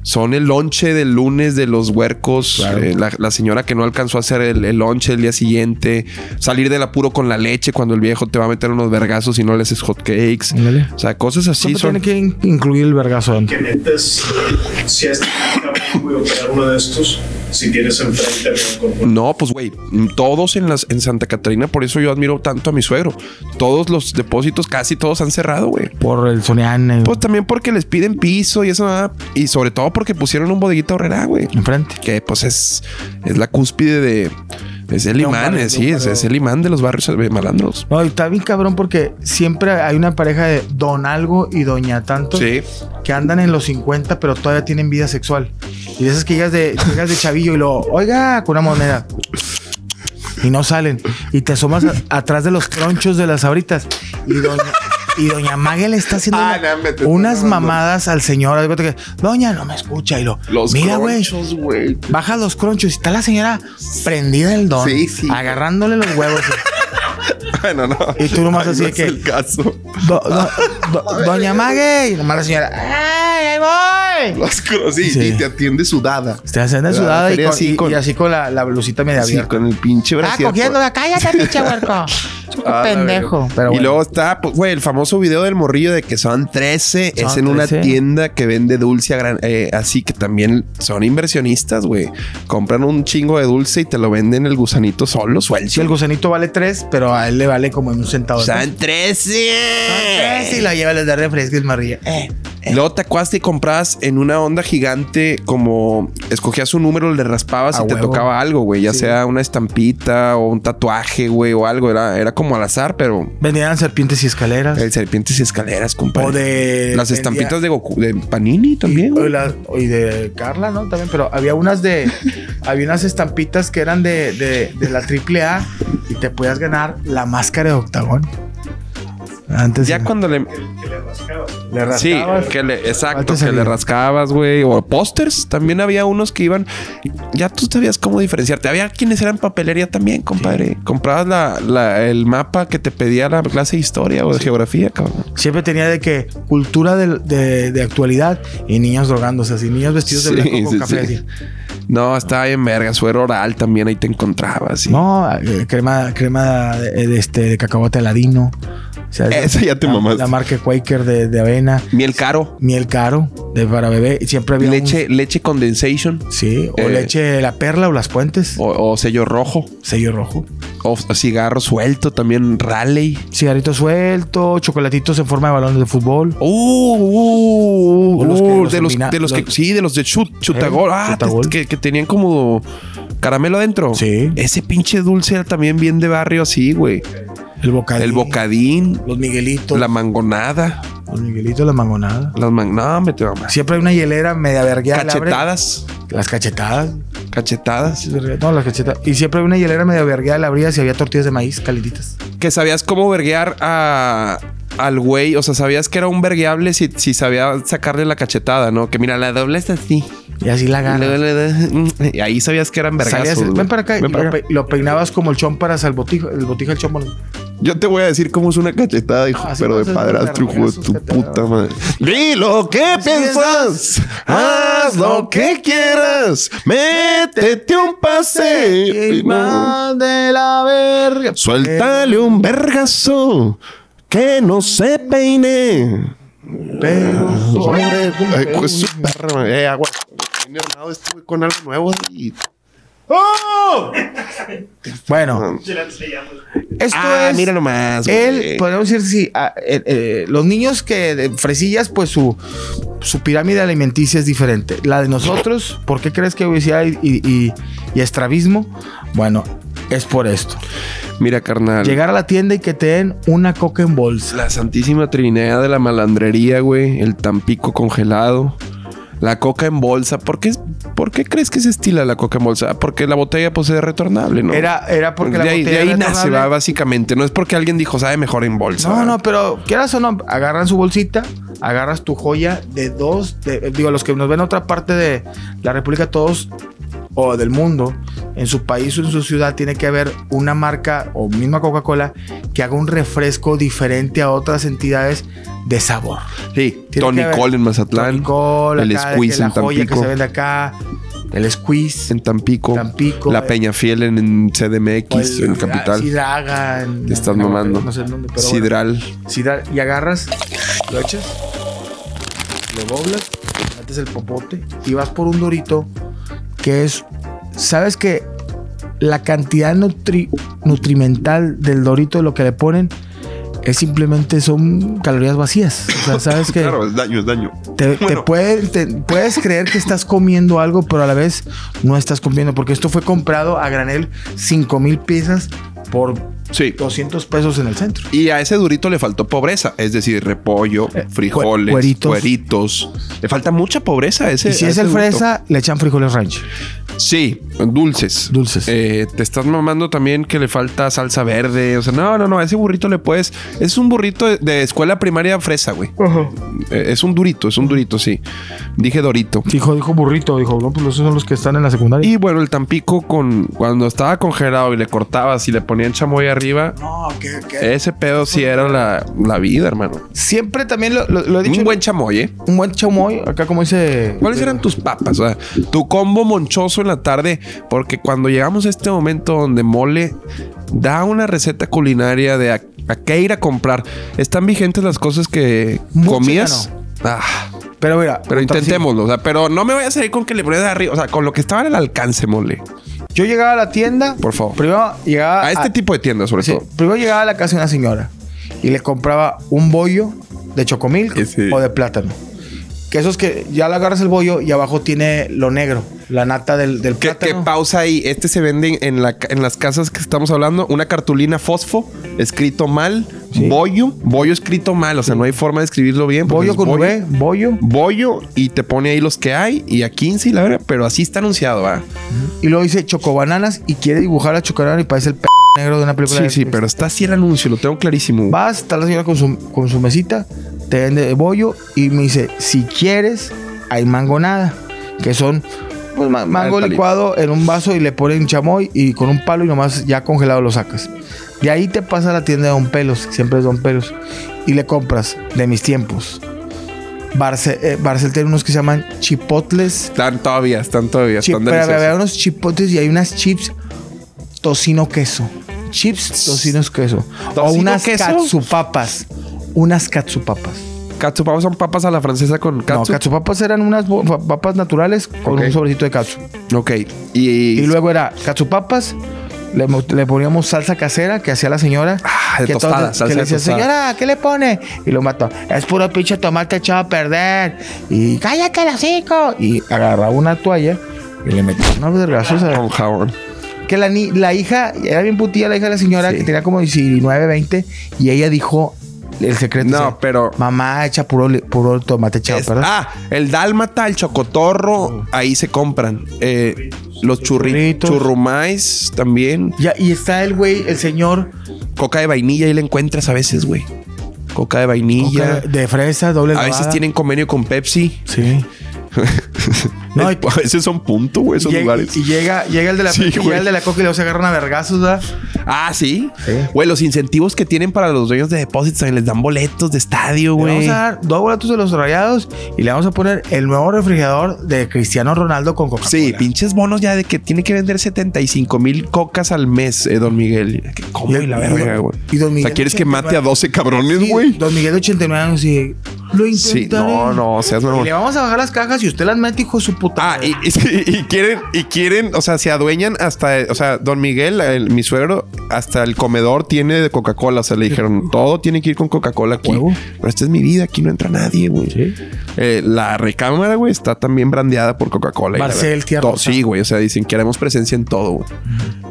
son el lonche del lunes de los huercos. Claro. eh, la, la señora que no alcanzó a hacer el, el lonche el día siguiente. Salir del apuro con la leche cuando el viejo te va a meter unos vergazos y no le haces hot cakes. O sea, cosas así ¿Cuánto son. tiene que in- incluir el vergazo? Que netes, si es güey, operar uno de estos, si tienes enfrente No, pues güey, todos en las en Santa Catarina, por eso yo admiro tanto a mi suegro. Todos los depósitos, casi todos han cerrado, güey. Por el Sonian eh, Pues también porque les piden piso y eso, ¿verdad? y sobre todo porque pusieron un bodeguita horrera, güey. enfrente. Que pues es, es la cúspide de. Es el imán, barrio, eh, sí, es, el imán de los barrios eh, malandros. No, y está bien cabrón porque siempre hay una pareja de Don Algo y Doña Tanto Sí. que andan en los 50 pero todavía tienen vida sexual. Y de esas que llegas de, llegas de chavillo y lo, oiga, con una moneda. Y no salen. Y te asomas a- atrás de los tronchos de las abritas. Y Doña, y doña Mague le está haciendo Ah, una- no, unas mamadas al señor. Que, Doña, no me escucha. Y lo, Los mira, güey. Baja los cronchos y está la señora prendida del don. Sí, sí. Agarrándole los huevos. Bueno, no. Y tú nomás así no es que- el caso. Do- do- do- Doña Mague. Y nomás la señora, ¡ay, ahí voy! Los cro- sí, Sí. y te atiende sudada. Te hacen de La sudada y, con- así con- y así con la, la blusita media Sí, abierta. con el pinche Ah, brasier. cogiendo, cállate, pinche huerco. Ah, pendejo. y luego está, pues, güey, el famoso video del morrillo de que son 13. Son es en una 13. tienda que vende dulce a gran- eh, así que también son inversionistas, güey. Compran un chingo de dulce y te lo venden el gusanito solo, suelto. Si el gusanito vale 3, pero a él le vale como en un centavo. de. Son 13. Tres y lo lleva les da refresco y marrilla. Eh. Y Luego te acuerdas y comprabas en una onda gigante, como escogías un número, le raspabas A y te tocaba algo, güey. Ya Sí. sea una estampita o un tatuaje, güey, o algo. Era, era como al azar, pero Vendían serpientes y escaleras. el serpientes y escaleras, compadre. O de. Las vendía- estampitas de Goku, de Panini también, Y, la- y de Carla, ¿no? También, pero había unas de. había unas estampitas que eran de, de, de la triple A y te podías ganar la máscara de octagón. Antes Ya cuando le. que le rascabas. le Sí, rascabas. que le, exacto, Antes que le rascabas, güey. O pósters. También había unos que iban. Ya tú sabías cómo diferenciarte. Había quienes eran papelería también, compadre. Comprabas la, la- el mapa que te pedía la clase de historia o de geografía, cabrón. Siempre tenía de que cultura de, de- de actualidad y niños drogándose así, niños vestidos de Sí, blanco con sí, café sí. así. No, estaba bien verga. Suero oral también ahí te encontrabas. sí. No, eh, crema, crema de, de este, de cacahuate aladino. O sea, Esa ya te la, mamaste. La marca Quaker de, de avena. Miel caro. Miel caro de para bebé. Siempre había un- Leche, leche condensation. sí, o Eh, leche la perla o las puentes. O, o sello rojo. Sello rojo. O cigarro suelto también, Raleigh. Cigarrito suelto, chocolatitos en forma de balones de fútbol. Uh, uh, O los que- uh, los de los, de los que, sí, de los de chut, chutagol. Eh, ah, chutagol. que, que tenían como caramelo adentro. Sí. Ese pinche dulce era también bien de barrio así, güey. El bocadín. El bocadín, Los miguelitos. la mangonada. Los miguelitos, la mangonada. Las man... No, me te mamá. Siempre hay una hielera media vergueada. la. Cachetadas. Las cachetadas. Cachetadas. No, las cachetadas. Y siempre hay una hielera media vergueada. La abría si había tortillas de maíz calientitas. Que sabías cómo verguear a, al güey. O sea, sabías que era un vergueable si, si sabía sacarle la cachetada, ¿no? Que mira, la doble es así. Y así la gana. Y ahí sabías que eran vergazos. Ven para acá y para lo, acá. pe- lo peinabas como el chomparas al botijo, el botijo del chombo. Yo te voy a decir cómo es una cachetada, hijo, Ah, pero de padrastro, hijo de tu puta madre. Di lo que piensas, haz lo que quieras, métete un paseo. y no- de la verga. Suéltale un vergazo que no se peine. Pero Sobre Ay, su perra, madre. Eh, agua. Viene armado este güey con algo nuevo y. Bueno, esto Ah, es. mira nomás. Él, podemos decir, sí, ah, eh, eh, los niños que de fresillas, pues su, su pirámide alimenticia es diferente. La de nosotros, ¿por qué crees que obesidad y, y, y- y estrabismo? Bueno, es por esto. Mira, carnal. Llegar a la tienda y que te den una coca en bolsa. La Santísima Trinidad de la Malandrería, güey. El Tampico congelado. La coca en bolsa. ¿Por qué, ¿Por qué crees que se estila la coca en bolsa? Porque la botella pues es retornable, ¿no? Era, era porque la ahí, botella de ahí nace, va, básicamente. No es porque alguien dijo, sabe mejor en bolsa. No, no, pero quieras o no, agarran su bolsita, agarras tu joya de dos, de- digo, los que nos ven en otra parte de la República, todos o del mundo, en su país o en su ciudad, tiene que haber una marca o misma Coca-Cola que haga un refresco diferente a otras entidades de sabor. Sí, Tiene Tony Cole en Mazatlán. Tonic Cola, el acá, Squeeze en joya que Tampico. se vende acá, el squeeze, En Tampico. Tampico, La eh. Peña Fiel en, en CDMX, el- en Capital. Sidraga, en- Te estás no, mamando. No sé en dónde, pero bueno. Sidral. Sidral, y agarras, lo echas, lo doblas, metes el popote y vas por un dorito que es, sabes que la cantidad nutri- nutrimental del dorito, lo que le ponen, es simplemente son calorías vacías. O sea, sabes que Claro, es daño, es daño. te, te puede- te- puedes creer que estás comiendo algo, pero a la vez no estás comiendo, porque esto fue comprado a granel 5 mil piezas por Sí. 200 pesos en el centro. Y a ese durito le faltó pobreza, es decir, repollo, Eh, frijoles, cueritos. cueritos. Le falta mucha pobreza a ese. Y si a es el fresa, le echan frijoles ranch. Sí, dulces. Dulces. Eh, te estás mamando también que le falta salsa verde. O sea, no, no, no. A ese burrito le puedes. Es un burrito de, escuela primaria fresa, güey. Eh, es un durito, es un durito, sí. Dije dorito. Dijo, dijo burrito, dijo, no, pues esos son los que están en la secundaria. Y bueno, el Tampico con cuando estaba congelado y le cortabas y le ponían chamoy arriba, no, que, ese pedo sí era la, la vida, hermano. Siempre también lo, lo- lo he dicho. Un buen chamoy, ¿eh? un buen chamoy, acá como dice. ¿Cuáles eran tus papas? O sea, tu combo monchoso en la tarde, porque cuando llegamos a este momento donde Mole da una receta culinaria de a, a qué ir a comprar, ¿están vigentes las cosas que comías? Ah, Pero mira, pero intentémoslo, o sea, pero no me voy a salir con que le pones de arriba, o sea, con lo que estaba al alcance, Mole. Yo llegaba a la tienda. Por favor. Primero llegaba. A este tipo de tiendas, sobre Sí, todo. primero llegaba a la casa de una señora y le compraba un bollo de chocomil o de plátano. Que esos que ya le agarras el bollo y abajo tiene lo negro, la nata del, del que plátano. pausa ahí. Este se vende en, la, en las casas que estamos hablando. Una cartulina fosfo, escrito mal. Sí. Bollo. Bollo escrito mal. O sea, no hay forma de escribirlo bien. bollo con V, bollo. bollo y te pone ahí los que hay y a 15 y la verdad, pero así está anunciado, ¿va? Y luego dice chocobananas y quiere dibujar la chocobanana y parece el p negro de una película. Sí, de sí, pero está así el anuncio, lo tengo clarísimo. Vas, está la señora con su, con su mesita, te vende bollo y me dice, si quieres, hay mangonada, que son pues, ma- mango licuado en un vaso y le ponen chamoy y con un palo y nomás ya congelado lo sacas. De ahí te pasa a la tienda de Don Pelos, siempre es Don Pelos, y le compras de mis tiempos. Eh, Barcel tiene unos que se llaman chipotles. Están todavía, están todavía, Chip, están pero había unos chipotles y hay unas chips tocino queso. Chips tocino queso. o ¿Tocino unas queso? katsupapas. Unas katsupapas. Katsupapas son papas a la francesa con No, katsu. katsupapas eran unas papas naturales con Ok. un sobrecito de katsu. ok. Y, Y luego era katsupapas Le, le poníamos salsa casera que hacía la señora. Ah, de que tostada, entonces- salsa que le de decía, tostada. señora, ¿qué le pone? Y lo mató. Es puro pinche tomate echado a perder. Y cállate el hocico. Y agarraba una toalla y le metía unos vergazos a- Con jabón. que la, la hija, era bien putilla la hija de la señora, Sí. que tenía como 19, 20, y ella dijo el secreto. No, pero- Mamá echa puro, puro tomate echado, Es- ¿verdad? ah, el dálmata, el chocotorro, ahí se compran. Eh, los churritos, churrumais también. Ya, y está el güey, el señor Coca de vainilla, ahí la encuentras a veces, güey. Coca de vainilla. coca de fresa, doble a veces tienen convenio con Pepsi. Sí. No, y- a veces son punto, güey, esos lugares. y llega, llega el de la Sí, llega el de la coca y luego se agarran a vergazos, ¿verdad? Ah, ¿sí? Sí. Güey, los incentivos que tienen para los dueños de depósitos también les dan boletos de estadio, Le güey. vamos a dar dos boletos de los rayados y le vamos a poner el nuevo refrigerador de Cristiano Ronaldo con Coca-Cola. Sí, pinches bonos ya de que tiene que vender 75 mil cocas al mes, eh, don Miguel. Que ¿Cómo Y- y la verga, güey? O sea, ¿quieres que 89? mate a 12 cabrones, Sí, güey? Don Miguel de 89 años y lo Sí, intentaré. no, no, seas Y mamón. le vamos a bajar las cajas y usted las mete, hijo de su puta. Ah, y, quieren, y quieren, o sea, se adueñan hasta, o sea, don Miguel, el- mi suegro, hasta el comedor tiene de Coca-Cola. O sea, le dijeron, todo tiene que ir con Coca-Cola aquí. Huevo. Pero esta es mi vida, aquí no entra nadie, güey. Sí. Eh, la recámara, güey, está también brandeada por Coca-Cola. Tierra todo- Rosa. Sí, güey, o sea, dicen, queremos presencia en todo, güey.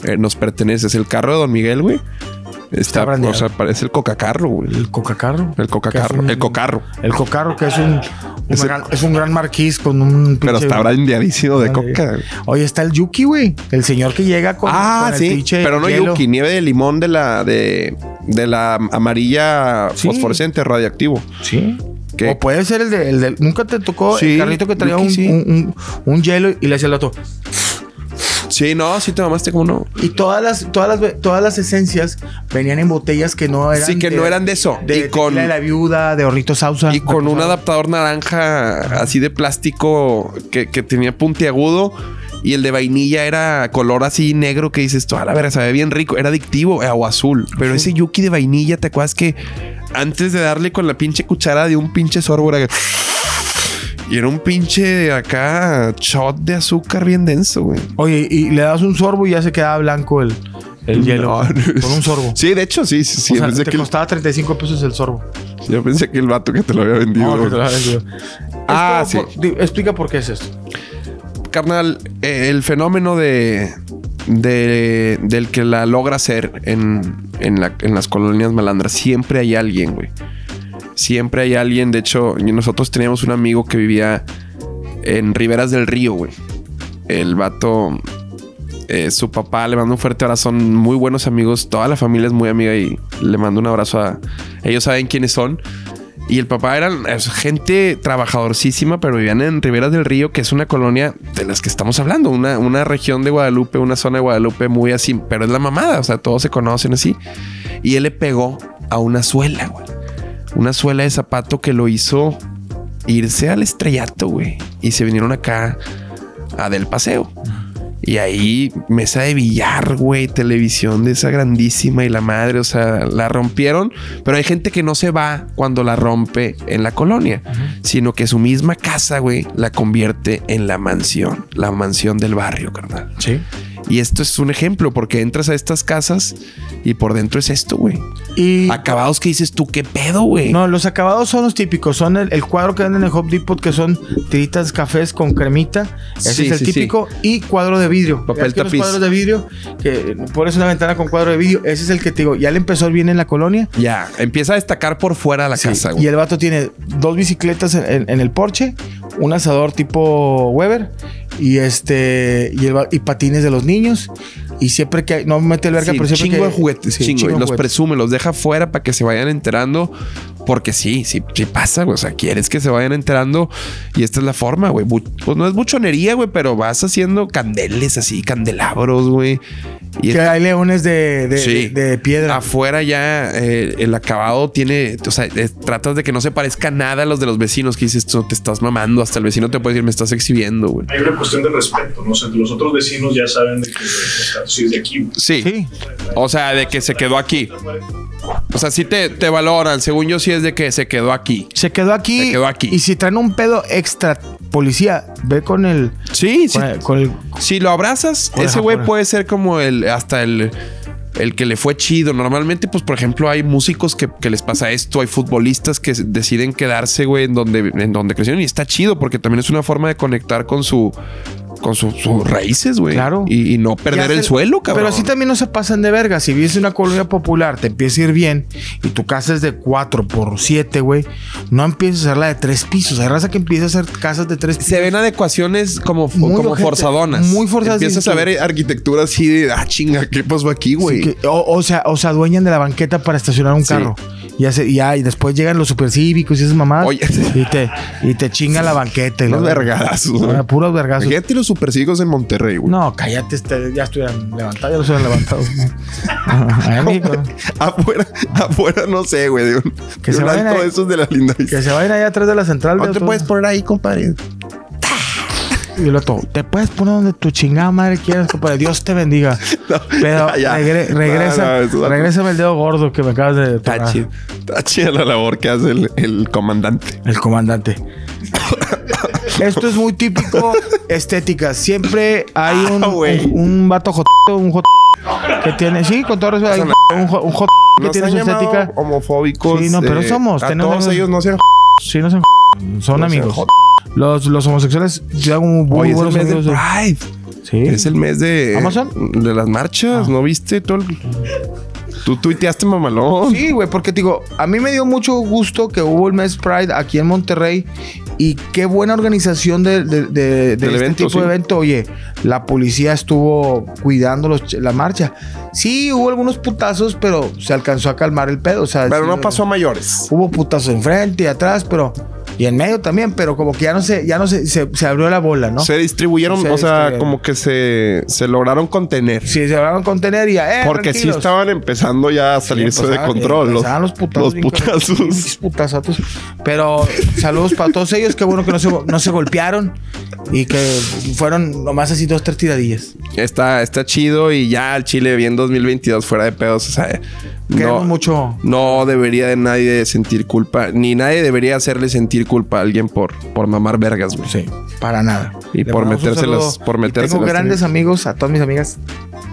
Eh, nos pertenece. Es el carro de don Miguel, güey. Está, brandeado. o sea, parece el Coca-Carro, güey. El Coca-Carro. El Coca-Carro, Que es un- el Cocarro. El Cocarro, que es un, un Es el- gran, es un gran marquís con un. Pero está brandeadísimo de coca. Oye, está el Yuki, güey. El señor que llega con. Ah, con el sí. Pero no hielo. Yuki, nieve de limón de la de, de la amarilla Sí. fosforescente radioactivo. Sí. ¿Qué? O puede ser el de, el de- Nunca te tocó Sí, el carrito que traía Yuki, un, sí. un, un- un hielo y le hacía el otro. Sí, no, sí te mamaste como no. Y todas las, todas las, todas las esencias venían en botellas que no eran. Sí, que no eran de eso. De Y con- de la viuda, de Horrito Sausa. Y con un adaptador naranja así de plástico que, que tenía puntiagudo. Y el de vainilla era color así negro que dices tú, a la verga, sabe bien rico. Era adictivo eh, o azul. Pero ese yuki de vainilla, ¿te acuerdas que antes de darle con la pinche cuchara de un pinche sorbo era que- Y era un pinche acá shot de azúcar bien denso, güey. Oye, y le das un sorbo y ya se quedaba blanco el, el hielo. No. Con un sorbo. Sí, de hecho, sí, sí, sí. o sea, te que el- costaba 35 pesos el sorbo. yo pensé que el vato que te lo había vendido. No, que güey. te lo había vendido. Ah, Esto, por- di- explica por qué es esto. carnal, eh, el fenómeno de, de- del que la logra hacer en, en, la- en las colonias malandras, siempre hay alguien, güey. Siempre hay alguien. De hecho, nosotros teníamos un amigo que vivía en Riberas del Río, güey. El vato, eh, su papá le mando un fuerte abrazo. Son muy buenos amigos. Toda la familia es muy amiga y le mando un abrazo a ellos. Saben quiénes son. Y el papá eran es gente trabajadorcísima, pero vivían en Riberas del Río, que es una colonia de las que estamos hablando, una, una región de Guadalupe, una zona de Guadalupe muy así, pero es la mamada, o sea, todos se conocen así. Y él le pegó a una suela, güey. Una suela de zapato que lo hizo irse al estrellato, güey. Y se vinieron acá a Del Paseo. Y ahí, mesa de billar, güey, televisión de esa grandísima y la madre, o sea, la rompieron. Pero hay gente que no se va cuando la rompe en la colonia, sino que su misma casa, güey, la convierte en la mansión, la mansión del barrio, carnal. Sí. Y esto es un ejemplo, porque entras a estas casas y por dentro es esto, güey. Y Acabados que dices tú, ¿qué pedo, güey? no, los acabados son los típicos. Son el, el cuadro que venden en Hop Depot, que son tiritas cafés con cremita. Ese Sí, es el sí, sí. típico. Y cuadro de vidrio. Papel ¿Ves que tapiz. Los cuadros de vidrio, que pones una ventana con cuadro de vidrio. Ese es el que te digo. Ya le empezó bien en la colonia. Ya, empieza a destacar por fuera la casa, y güey. el vato tiene dos bicicletas en, en- en el porche, un asador tipo Weber y este y, el y patines de los niños. Y siempre que hay- no mete alberca, Sí, pero siempre chingo que de juguetes, sí, chingo. chingo y de los juguetes. presume, los deja fuera para que se vayan enterando. Porque sí, sí, sí pasa, güey. O sea, quieres que se vayan enterando. Y esta es la forma, güey. Pues no es buchonería, güey, pero vas haciendo candeles así, candelabros, güey. Y Que hay leones de, de, Sí. de- de piedra. afuera ya eh, el acabado tiene, o sea, eh, tratas de que no se parezca nada a los de los vecinos que dices, tú te estás mamando. Hasta el vecino te puede decir, me estás exhibiendo, güey. Hay una cuestión de respeto, ¿no? O sea, los otros vecinos ya saben de que sí, es de aquí. Sí. Sí. O sea, de que se quedó aquí. O sea, sí te, te valoran. Según yo, sí es de que se quedó aquí. Se quedó aquí. Se quedó aquí. Y si traen un pedo extra policía, ve con el. Sí, sí. Con el, con el- Si lo abrazas, ese güey puede ser como el hasta el el que le fue chido. Normalmente, pues, por ejemplo, hay músicos que, que les pasa esto, hay futbolistas que deciden quedarse, güey, en donde, en donde crecieron y está chido porque también es una forma de conectar con su con su- sus raíces, güey. Claro. Y, y no perder Ya el se- suelo, cabrón. Pero así también no se pasan de verga. Si vives en una colonia popular, te empieza a ir bien y tu casa es de 4 por 7, güey. No empieces a hacer la de tres pisos. Hay raza que empieza a hacer casas de tres pisos. se ven adecuaciones como, Muy como forzadonas. muy forzadas, Empiezas a ver arquitectura así de, ah, chinga, ¿qué pasó aquí, güey? Sí, o, o sea, o se adueñan de la banqueta para estacionar un Sí. carro. Y, hace- y ya, y después llegan los supercívicos y esas mamadas. Oye. Y te, y te chingan la banqueta. La- vergadazos. Ah, Puros vergazos. Imagínate los supercigos en Monterrey, güey. No, cállate, este, ya estuvieran levantados, ya los hubieran levantado. Ajá, allá en México. afuera, afuera, no sé, güey. De un, Que de se un vayan ahí. esos de la linda. Que se vayan allá atrás de la central. de No te puedes poner ahí, compadre. Y el otro, te puedes poner donde tu chingada madre quieras, compadre. Dios te bendiga. No, Pero ya, ya. regre- regresa, No, no, eso- regrésame el dedo gordo que me acabas de Está chida. Está chida la labor que hace el, el comandante. El comandante. Esto es muy típico estética. Siempre hay un, Ah, un, un vato joto, un joto que tiene, sí, con todo respeto, un, jo- un joto que Nos tiene su estética. homofóbicos. Sí, no, pero somos, A tenemos- todos ellos no sean Sí, no son, son No amigos. sean Los, los homosexuales ya hago muy Oye, es el mes de amigos. Pride. Sí. Es el mes de... ¿Amazon? De las marchas. ¿No viste todo el- Tú tuiteaste mamalón. Sí, güey, porque te digo, a mí me dio mucho gusto que hubo el mes Pride aquí en Monterrey y qué buena organización de, de- de- de Del este evento, tipo sí. de evento. Oye, la policía estuvo cuidando los la marcha. Sí, hubo algunos putazos, pero se alcanzó a calmar el pedo. O sea, Pero sí, no pasó a mayores. Hubo putazos enfrente y atrás, pero y en medio también, pero como que ya no se, ya no se, se, se abrió la bola, ¿no? Se distribuyeron, Se o sea, como que se, se lograron contener. Sí, se hablaron con tener y ya, eh, Porque sí estaban empezando ya a salirse de control. Los, los putazos. los putazos. putazatos. Pero saludos para todos ellos. Qué bueno que no se, no se golpearon y que fueron nomás así dos, tres tiradillas. Está, está chido y ya el Chile bien 2022 fuera de pedos. O sea, Queremos no, mucho. no debería de nadie sentir culpa, ni nadie debería hacerle sentir culpa a alguien por, por mamar vergas, güey. Sí, para nada. Y Le por metérselas- por Y metérselas Tengo grandes también. amigos, a todas mis amigas.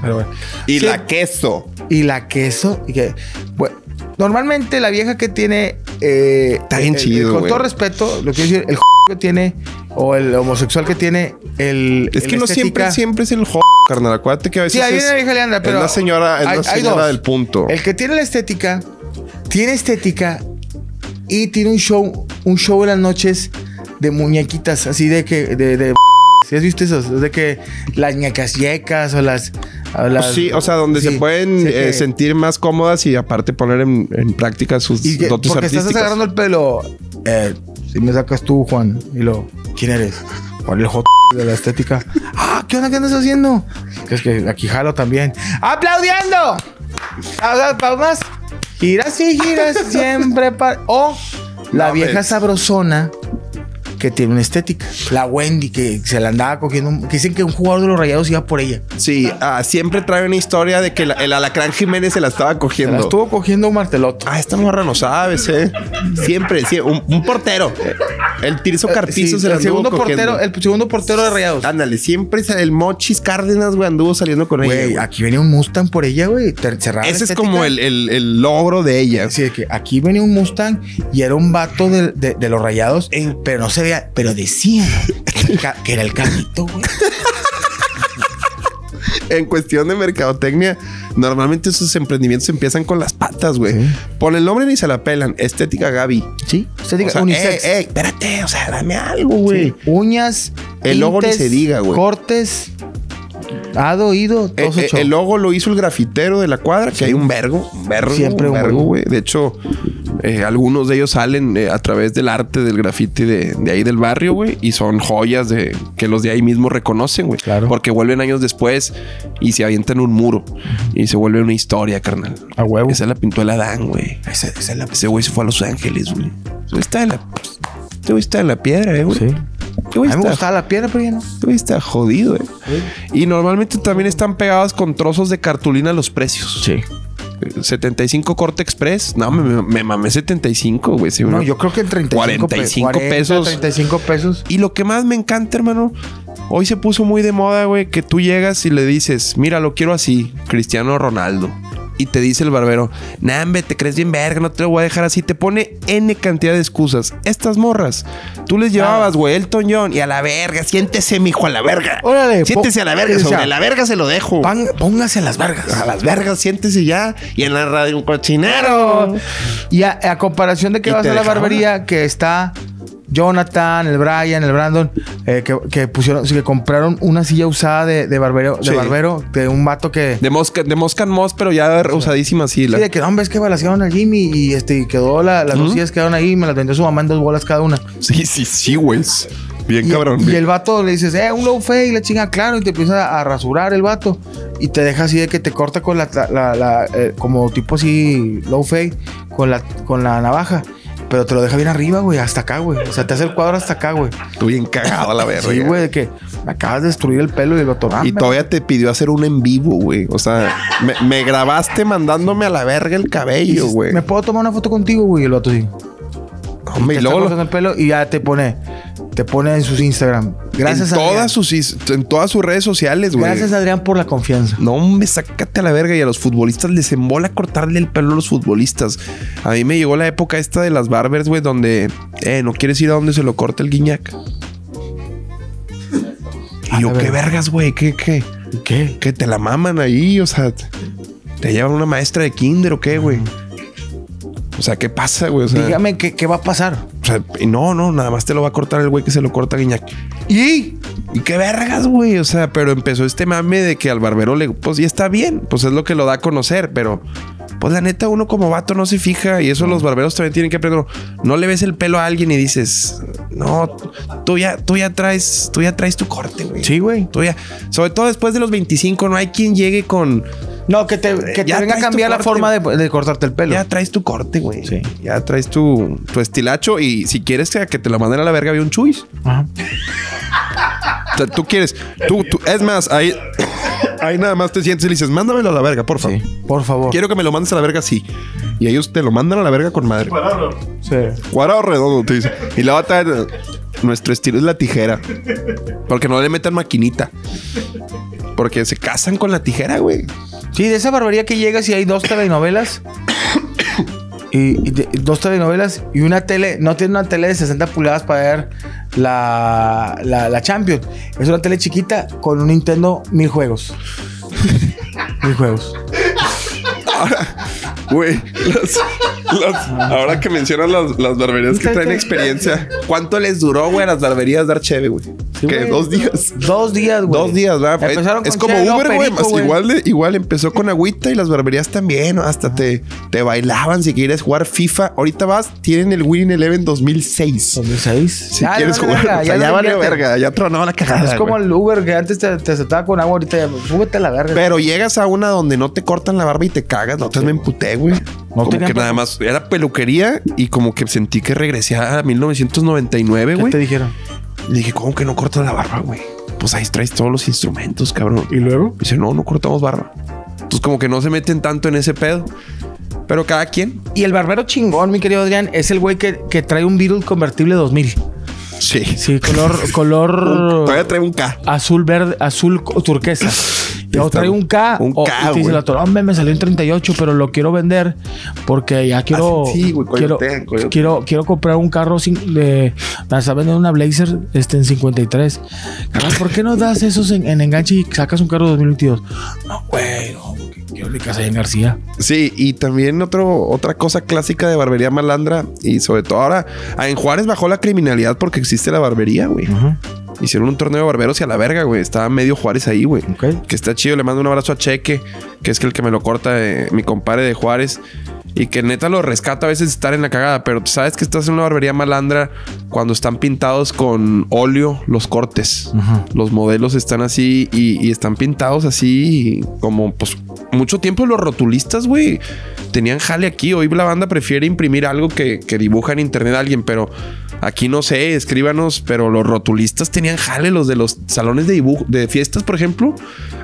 Pero bueno. Y Sí. la queso. Y la queso. Y que, bueno, normalmente la vieja que tiene. eh, Está bien el- el- chido, Con todo respeto, lo que quiero decir, el que tiene o el homosexual que tiene el. Es el que no siempre, estética- siempre es el carnal. Acuérdate que a veces Sí, viene la vieja Leandra, pero. es la señora, es hay- la hay señora del punto. El que tiene la estética, tiene estética y tiene un show, un show en las noches de muñequitas, así de que, de, de ¿Sí has visto esos? Es de que las ñacas yecas o las. Las- sí, o sea, donde sí, se pueden sí, eh, sentir más cómodas y aparte poner en, en práctica sus y que- dotes porque artísticos. estás agarrando el pelo. Eh, si me sacas tú, Juan, y lo. ¿Quién eres? Juan el J de la estética. Ah, ¿qué onda? ¿Qué andas haciendo? Es que aquí jalo también. ¡Aplaudiendo! Palmas. Giras y giras siempre para. O la No, vieja ves. sabrosona que tiene una estética. La Wendy que se la andaba cogiendo. Que dicen que un jugador de los rayados iba por ella. Sí, ah, siempre trae una historia de que la- el alacrán Jiménez se la estaba Se cogiendo. la estuvo cogiendo un marteloto. Ah, esta morra no sabes, eh. Siempre, un, un portero. El Tirso Carpizo Sí, el segundo cogiendo. portero, el segundo portero de rayados. Ándale, siempre el Mochis Cárdenas, güey, anduvo saliendo con ella. Güey, aquí venía un Mustang por ella, güey. cerrada Ese es como el, el- el logro de ella. Así de que aquí venía un Mustang y era un vato de, de- de los rayados, pero no se veía, pero decían que era el, ca- que era el carrito, güey. En cuestión de mercadotecnia, normalmente esos emprendimientos empiezan con las patas, güey. Sí. Por el nombre ni se la pelan. Estética Gaby. Sí, diga O sea, unisex. eh, eh, espérate, o sea, dame algo, güey. Sí. Uñas, El logo ni se diga, güey. Cortes, ado, ido, Eh, eh, el logo lo hizo el grafitero de la cuadra, que hay un vergo, un vergo, Siempre un vergo, güey. De hecho, eh, algunos de ellos salen eh, a través del arte del grafiti de, de ahí del barrio, güey, y son joyas de que los de ahí mismo reconocen, güey. Claro. Porque vuelven años después y se avientan un muro y se vuelve una historia, carnal. A huevo. Esa la pintó el Adán, güey. Esa, esa es la... Ese güey se fue a Los Ángeles, güey. Está en la, ese güey está en la piedra, eh, güey. Sí. A mí me gustaba la piedra, pero ya no. güey está jodido, eh. Y normalmente también están pegados con trozos de cartulina los precios. Sí. 75 corte express. No, me, me, mamé 75, güey. sí, No, yo creo que en 35, pe- 45 40, pesos. 35 pesos. Y lo que más me encanta, hermano, hoy se puso muy de moda, güey, que tú llegas y le dices, mira, lo quiero así, Cristiano Ronaldo. Y te dice el barbero, Nambe, te crees bien verga, no te lo voy a dejar así. Te pone N cantidad de excusas. Estas morras, tú les llevabas, güey, Elton John y a la verga, siéntese, mijo, a la verga. Órale, Siéntese a la verga, o sea, sobre la verga se lo dejo. Póngase las vergas. A las vergas, siéntese ya. Y en la radio un cochinero. Y a, a comparación de que vas a la barbería, que está Jonathan, el Brian, el Brandon, eh, que, que pusieron, sí, que compraron una silla usada de, de barbero, de Sí. barbero, de un vato que. De mosca, de mosca en mos, pero ya usadísima. Sí, La. de que no, hombre, es que balasearon al Jimmy y este quedó la- las dos sillas quedaron ahí y me las vendió su mamá en dos bolas cada una. Sí, sí, sí, güey. Bien Y, cabrón. y el vato le dices, eh, un low fade, y la chinga, claro, y te empieza a, rasurar el vato. Y te deja así de que te corta con la- eh, como tipo así, low fade, con la, con la navaja. Pero te lo deja bien arriba, güey, hasta acá, güey. O sea, te hace el cuadro hasta acá, güey. Tú bien cagado a la verga. Sí, güey, de que me acabas de destruir el pelo y el vato, Y "Ah, todavía te pidió hacer un en vivo, güey. O sea, me, me grabaste mandándome a la verga el cabello, güey. ¿Me puedo tomar una foto contigo, güey? Y el vato sí. Hombre, te luego está el pelo y ya te pone, te pone en sus Instagram. Gracias, en Adrián. todas sus en todas sus redes sociales, güey. Gracias, Adrián, por la confianza. No, hombre, sácate a la verga. Y a los futbolistas les embola cortarle el pelo a los futbolistas. A mí me llegó la época esta de las barbers, güey, donde, eh, ¿no quieres ir a donde se lo corta el guiñac? A Y yo, ¿qué verga. vergas, güey? ¿Qué, qué? ¿Qué? ¿Qué te la maman ahí? O sea, te, te llevan una maestra de kinder o qué, güey. O sea, ¿qué pasa, güey? O sea, Dígame qué, qué va a pasar. o sea, y no, no, nada más te lo va a cortar el güey que se lo corta a Guiñac. ¿Y? Y qué vergas, güey. O sea, pero empezó este mame de que al barbero le. Pues ya está bien. Pues es lo que lo da a conocer. Pero, pues la neta, uno como vato no se fija. Y eso los barberos también tienen que aprender. No le ves el pelo a alguien y dices, no, tú ya, tú ya traes, tú ya traes tu corte, güey. Sí, güey. Tú ya. Sobre todo después de los 25, no hay quien llegue con. No, que te, que te Ya venga a cambiar la forma de, de cortarte el pelo. Ya traes tu corte, güey. Sí. Ya traes tu, tu estilacho. Y si quieres que, que te lo manden a la verga, había un chuis. Ajá. O sea, tú quieres. Tú, tú, es más, ahí, ahí nada más te sientes y le dices, mándamelo a la verga, por favor. Sí, por favor. Quiero que me lo mandes a la verga, sí. Y ellos te lo mandan a la verga con madre. Cuadrado. Sí. Cuadrado redondo, te dice. Y la otra, nuestro estilo es la tijera. Porque no le metan maquinita. Porque se casan con la tijera, güey. Sí, de esa barbería que llegas y hay dos telenovelas. y, y de- dos telenovelas y una tele. No tiene una tele de 60 pulgadas para ver la, la, la. Es una tele chiquita con un Nintendo mil juegos. mil juegos. Güey, las- las- ahora que mencionas las, las barberías que traen experiencia, ¿cuánto les duró, güey, a las barberías dar cheve, güey? Sí, que dos días. Dos días, güey. Dos días, ¿verdad? Empezaron es con como cheve, Uber, güey. Igual, de- igual empezó con agüita y las barberías también. Hasta te, te bailaban si quieres jugar FIFA. Ahorita vas, tienen el Winning Eleven 2006. 2006. Si Ya, quieres vale jugar, verga, o sea, ya ya invierte. verga, ya tronó la cagada. Es como el Uber que antes te, te aceptaba con agua, ahorita ya, súbete a la verga. Pero llegas a una donde no te cortan la barba y te cagas. No, me emputé, güey. como que nada más era peluquería y como que sentí que regresé a 1999, ¿Qué güey. te dijeron? Y dije, ¿cómo que no cortas la barba, güey? Pues ahí traes todos los instrumentos, cabrón. ¿Y luego? Dice, no, no cortamos barba. Entonces, como que no se meten tanto en ese pedo. Pero cada quien. Y el barbero chingón, mi querido Adrián, es el güey que, que trae un Beetle convertible 2000. Sí. Sí, color, color todavía trae un K. azul verde, azul turquesa. Y o trae un K. Un o, K, y te dice güey. el otro, hombre, me salió en 38, pero lo quiero vender porque ya quiero. Ah, sí, güey, quiero, quiero, quiero comprar un carro sin, de. Me está vendiendo una Blazer este, en 53. Carnal, ¿por qué no das esos en, en enganche y sacas un carro 2022? No, güey, no, quiero mi casa en García. Sí, y también otro, otra cosa clásica de barbería malandra. Y sobre todo ahora, ah, en Juárez bajó la criminalidad porque existe la barbería, güey. Hicieron un torneo de barberos y a la verga, güey. Estaba medio Juárez ahí, güey. Ok. Que está chido. Le mando un abrazo a Cheque, que es que el que me lo corta, eh, mi compadre de Juárez. Y que neta lo rescata a veces estar en la cagada. Pero sabes que estás en una barbería malandra cuando están pintados con óleo los cortes. Los modelos están así y, y están pintados así como pues mucho tiempo los rotulistas, güey. Tenían jale aquí. Hoy la banda prefiere imprimir algo que, que dibuja en internet a alguien, pero Aquí no sé, escríbanos, pero los rotulistas tenían jale, los de los salones de dibujo, de fiestas, por ejemplo.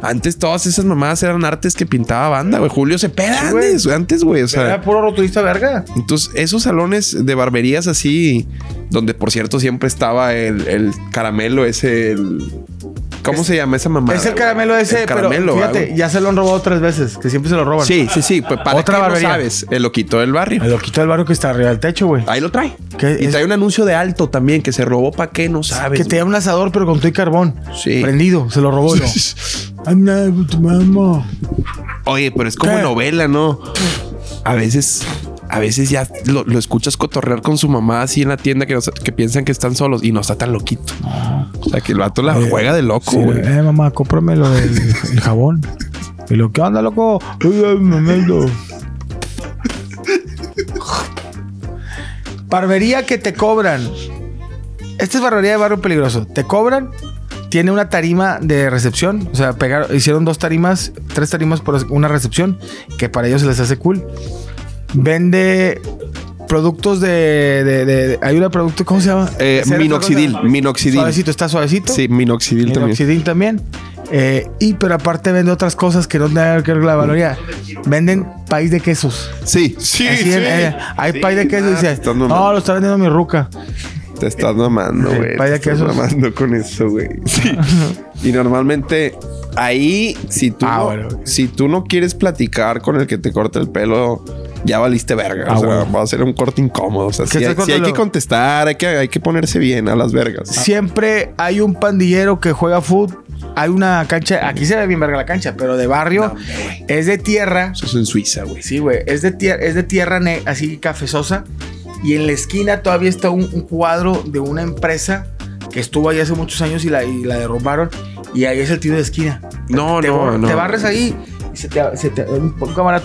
Antes todas esas mamadas eran artes que pintaba banda, güey. Julio Cepeda, Sí, güey. antes, antes, güey. O sea, Era puro rotulista verga. entonces, esos salones de barberías así, donde por cierto siempre estaba el, el caramelo ese, el- ¿cómo se llama esa mamada? es el caramelo ese, El caramelo, pero fíjate, ya se lo han robado tres veces, que siempre se lo roban. Sí, sí, sí. Pues para Otra no barbería. sabes, el loquito del barrio. El loquito del barrio que está arriba del techo, güey. Ahí lo trae. ¿Qué Y es? trae un anuncio de alto también que se robó para qué no sabes. que te da un asador, pero con y carbón. Sí. Prendido, se lo robó. ¿no? I'm not with mama. Oye, pero es como ¿Qué? novela, ¿no? A veces, a veces ya lo, lo escuchas cotorrear con su mamá así en la tienda que, no sa- que piensan que están solos y no está tan loquito. O sea, que el vato la Oye, juega de loco, Sí, güey. eh, mamá, cómprame lo del el jabón. Y lo que onda, loco. Barbería que te cobran. Esta es barbería de barrio peligroso. Te cobran. Tiene una tarima de recepción. O sea, pegar, hicieron dos tarimas, tres tarimas por una recepción, que para ellos se les hace cool. Vende productos de. de, de- de- hay un producto, ¿cómo se llama? Eh, minoxidil, minoxidil. Suavecito, está suavecito. Sí, minoxidil también. Minoxidil también. Eh, y pero aparte vende otras cosas que no tienen que ver con la valoría. Venden país de quesos. Sí, sí, Así, sí. eh, hay país de quesos y dice, no, lo está vendiendo mi ruca. Te estás mamando, Sí, güey. vaya Te estás quesos. mamando con eso, güey. Sí. y normalmente ahí, si tú, Ah, no, bueno. si tú no quieres platicar con el que te corta el pelo, ya valiste verga. Ah, o sea, bueno. va a ser un corte incómodo. O sea, ¿Qué sí, te hay, sí hay que contestar, hay que, hay que ponerse bien a las vergas. Siempre hay un pandillero que juega fútbol. Hay una cancha, aquí se ve bien verga la cancha, pero de barrio es de tierra. Eso es en Suiza, güey. Sí, güey, es de tierra, es de tierra así cafezosa y en la esquina todavía está un, un cuadro de una empresa que estuvo ahí hace muchos años y la, y la derrumbaron y ahí es el tiro de esquina. No, te, no, bor- no. te barres ahí se te, se te- un,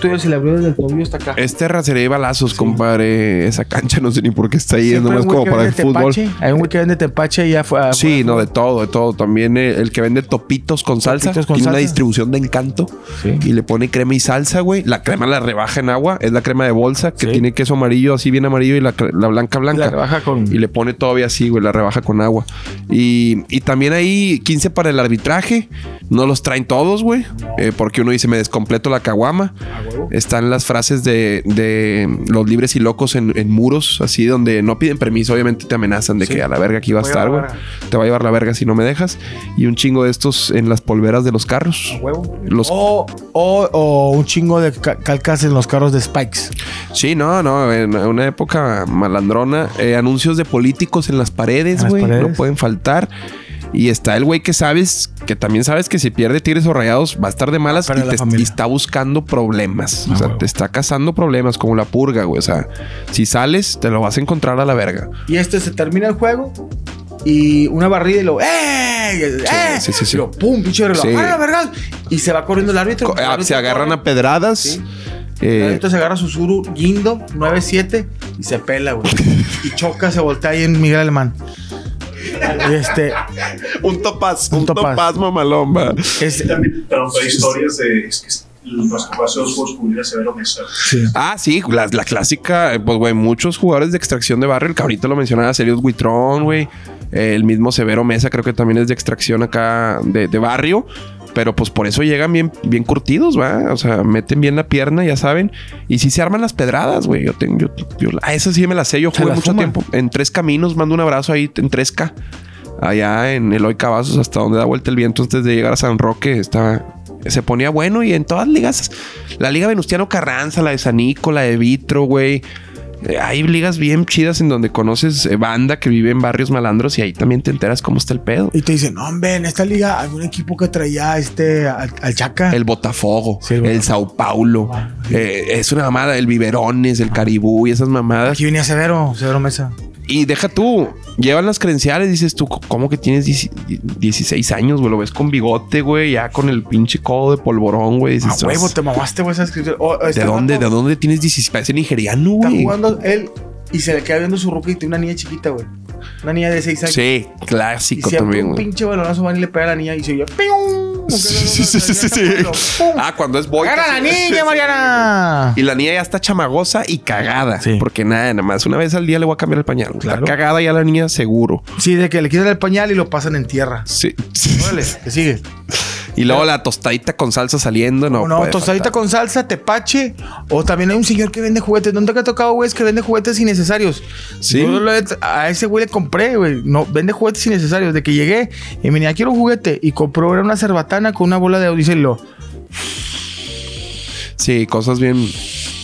tuyo se le abrió desde el tobillo hasta acá. Es terracería y balazos, compadre. Esa cancha no sé ni por qué está ahí. Es nomás como para el fútbol. tepache, Hay un güey que vende tepache y ya fue. Sí, no, de todo, de todo. También eh, el que vende topitos con salsa. Con tiene una distribución de encanto. Sí. Y le pone crema y salsa, güey. La crema la rebaja en agua. Es la crema de bolsa que Sí. tiene queso amarillo, así bien amarillo, y la, la blanca, blanca. La rebaja con- Y le pone todavía así, güey. La rebaja con agua. Y, y también hay 15 para el arbitraje. No los traen todos, güey. Eh, porque uno dice, me descompleto la caguama. Están las frases de, de los libres y locos en, en muros, así donde no piden permiso. Obviamente te amenazan de Sí. que a la verga aquí va a a estar, la güey. verga. Te va a llevar la verga si no me dejas. Y un chingo de estos en las polveras de los carros. Huevo. Los- O, o, o un chingo de ca- calcas en los carros de Spikes. Sí, no, no, en una época malandrona. Eh, anuncios de políticos en las paredes, güey. paredes. No pueden faltar. Y está el güey que sabes, que también sabes que si pierde Tigres o Rayados va a estar de malas y, te- está buscando problemas. Ah, o sea, huevo. te está cazando problemas como la purga, güey. O sea, si sales, te lo vas a encontrar a la verga. Y este se termina el juego y una barrida y lo ¡eh! ¡eh! sí, sí, sí. Y lo pum, pinche reloj. Sí. ¡Ah, la verga! Y se va corriendo el árbitro. Co- El ah, árbitro se agarran corre. a pedradas. Sí. Eh, El árbitro se agarra su suru guindo 9-7 y se pela, güey. y choca, se voltea ahí en Miguel Alemán. Este un topaz, Un un, topaz. topaz, mamalomba. es También, pero hay historias de es que los papás de los juegos cubrir a Severo Mesa. Ah, sí, la, la clásica, eh, pues, güey, muchos jugadores de extracción de barrio, el que ahorita lo mencionaba, Serios Huitrón, güey. Eh, el mismo Severo Mesa, creo que también es de extracción acá de, de barrio. Pero pues por eso llegan bien, bien curtidos, ¿va? O sea, meten bien la pierna, ya saben. Y sí se arman las pedradas, güey. Yo tengo, yo, yo- a esa sí me la sé. Yo jugué las mucho fuman. tiempo. En tres caminos, mando un abrazo ahí en 3K. Allá en Eloy Cavazos, hasta donde da vuelta el viento antes de llegar a San Roque, estaba. Se ponía bueno y en todas ligas. La Liga Venustiano Carranza, la de Sanico, la de Vitro, güey. Hay ligas bien chidas en donde conoces eh, banda que vive en barrios malandros y ahí también te enteras cómo está el pedo. y te dicen, no, hombre, en esta liga un equipo que traía este al, al Chaca. El Botafogo, Sí, el. Sao Paulo. Eh, es una mamada, el Biberones, el Caribú y esas mamadas. Aquí venía Severo, Severo Mesa. Y deja tú, llevan las credenciales, dices tú, ¿cómo que tienes 10 16 años, güey? Lo ves con bigote, güey, ya con el pinche codo de polvorón, güey. Dices, huevo, "Pues, te mamaste, güey, esa escritura. O- ¿De este dónde, ¿De dónde tienes 16? Parece nigeriano, Está güey. jugando él y se le queda viendo su ruca y tiene una niña chiquita, güey. Una niña de 6 años. Sí, Y clásico también, un güey. pinche balonazo van y le pega a la niña y se oye ¡pium! Sí, sí, sí, sí, sí. Ah, cuando es boy. ¡Agarra a la niña, Mariana! Y la niña ya está chamagosa y cagada. Sí. Porque nada, nada más una vez al día le voy a cambiar el pañal. Claro. Está cagada ya la niña seguro. Sí, de que le quitan el pañal y lo pasan en tierra. Sí. Órale, que sigue. Y luego la tostadita con salsa saliendo. No, No, puede tostadita faltar. con salsa, tepache. O también hay un señor que vende juguetes. ¿Dónde te ha tocado, güey? Es que vende juguetes innecesarios. Sí. Yo a ese güey le compré, güey. No, vende juguetes innecesarios. De que llegué y me venía, quiero un juguete. Y compró, era una cerbatana con una bola de Odisea y lo. Sí, cosas bien,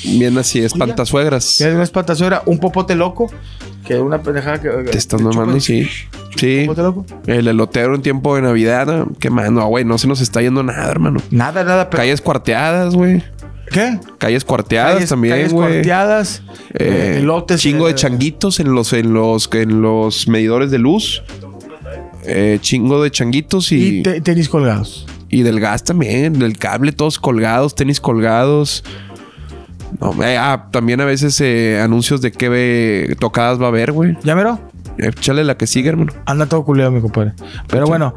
bien así, espantasuegras. Que era una espantasuegra, un popote loco. Que una pendejada que. Te estás que mamando, sí. Sí. El elotero en tiempo de Navidad. ¿no? Qué mano, güey. No se nos está yendo nada, hermano. Nada, nada. Pero, Calles cuarteadas, güey. ¿Qué? Calles cuarteadas Calles- también, calles güey. cuarteadas, Eh, eh, elotes, chingo eh, de changuitos en los, en los, en los medidores de luz. Eh, chingo de changuitos y, Y te- tenis colgados. y del gas también, del cable, todos colgados, tenis colgados. No, eh, ah, también a veces eh, anuncios de qué ve- tocadas va a haber, güey. ¿Ya mero? Échale la que sigue, hermano. Anda todo culero, mi compadre. Pero bueno,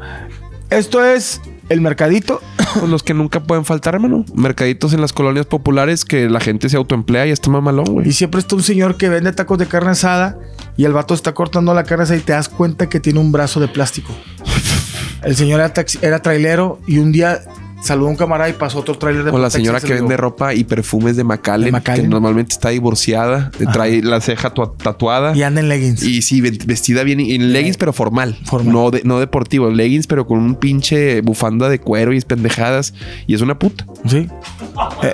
esto es el mercadito. Pues los que nunca pueden faltar, hermano. Mercaditos en las colonias populares que la gente se autoemplea y está mamalón, Y güey. siempre está un señor que vende tacos de carne asada y el vato está cortando la carne asada y te das cuenta que tiene un brazo de plástico. El señor era, taxi- era trailero y un día saludó a un camarada y pasó otro trailer de O la señora se que vende ropa y perfumes de Macallen. que normalmente está divorciada, eh, trae la ceja tua- tatuada. Y anda en leggings. Y sí, ve- vestida bien en leggings, pero formal. Formal. No, de- no deportivo. Leggings, pero con un pinche bufanda de cuero y pendejadas. Y es una puta. Sí.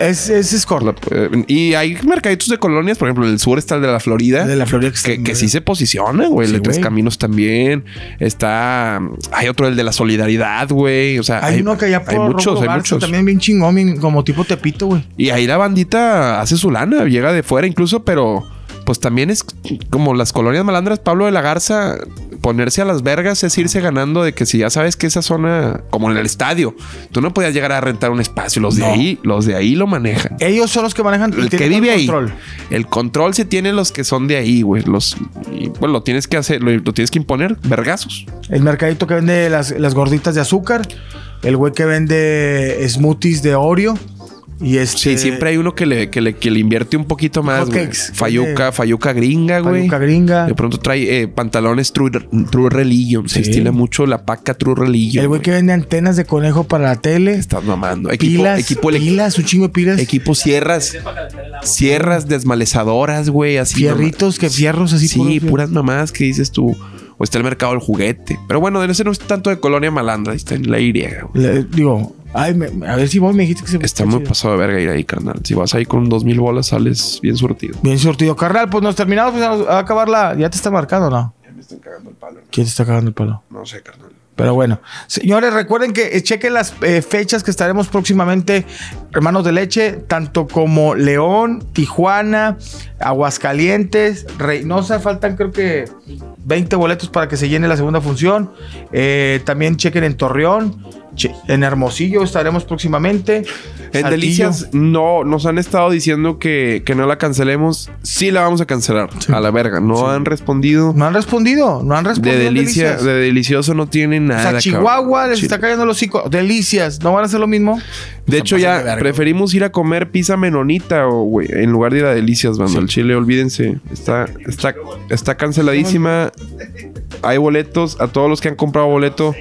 Es, es escort. La- eh, y hay mercaditos de colonias, por ejemplo, en el sur está el de la Florida. De la Florida que sí se posiciona, güey. El de Tres güey. Caminos también. Está. Hay otro, el de la solidaridad, güey. O sea, Hay, uno que por hay muchos, Hay muchos. también bien chingón, bien- como tipo Tepito, güey. Y ahí la bandita hace su lana, llega de fuera incluso, pero pues también es como las colonias malandras, Pablo de la Garza, ponerse a las vergas es irse ganando de que si ya sabes que esa zona, como en el estadio, tú no podías llegar a rentar un espacio, los de ahí, los de ahí lo manejan. Ellos son los que manejan El que vive el ahí. control. El control se tiene los que son de ahí, güey. Los, y, pues lo tienes que hacer, lo, lo tienes que imponer, vergazos. El mercadito que vende las, las gorditas de azúcar. El güey que vende smoothies de Oreo. Y este. Sí, siempre hay uno que le, que le, que le invierte un poquito más, güey. Fayuca, Fayuca gringa, güey. Fayuca gringa. De pronto trae eh, pantalones True, True Religion. Se estila mucho la paca True Religion. El güey que vende antenas de conejo para la tele. Estás mamando. Equipo, pilas. equipo, pilas, un chingo de pilas. equipo sierras. Sierras desmalezadoras, güey. Así. Fierritos, que fierros así Sí, puras mamadas que dices tú. O está el mercado del juguete. Pero bueno, ese no es tanto de colonia malandra. ahí Está en la Y. Le- digo, ay, me- a ver si vos me dijiste que se Está muy chido. pasado de verga ir ahí, carnal. Si vas ahí con dos mil bolas, sales bien surtido. Bien surtido. Carnal, pues nos terminamos. Pues a a acabar la. Ya te está marcando, ¿no? Ya me están cagando el palo. ¿Quién te está cagando el palo? No sé, carnal. Pero bueno, señores, recuerden que eh, chequen las eh, fechas que estaremos próximamente, hermanos de leche, tanto como León, Tijuana, Aguascalientes, Reynosa, faltan creo que 20 boletos para que se llene la segunda función. Eh, también chequen en Torreón, en Hermosillo estaremos próximamente. En Saltillo. Delicias no nos han estado diciendo que, que no la cancelemos. Sí la vamos a cancelar. A la verga. No han respondido. No han respondido, no han De respondido. delicia, Delicias. de delicioso no tienen O nada. sea, Chihuahua cabrón. les está cayendo los hocico. Delicias, ¿no van a hacer lo mismo? De hecho, ya de preferimos ir a comer pizza menonita o güey, en lugar de ir a delicias, banda. El chile, olvídense. Está, está, está canceladísima. Hay boletos. A todos los que han comprado boleto,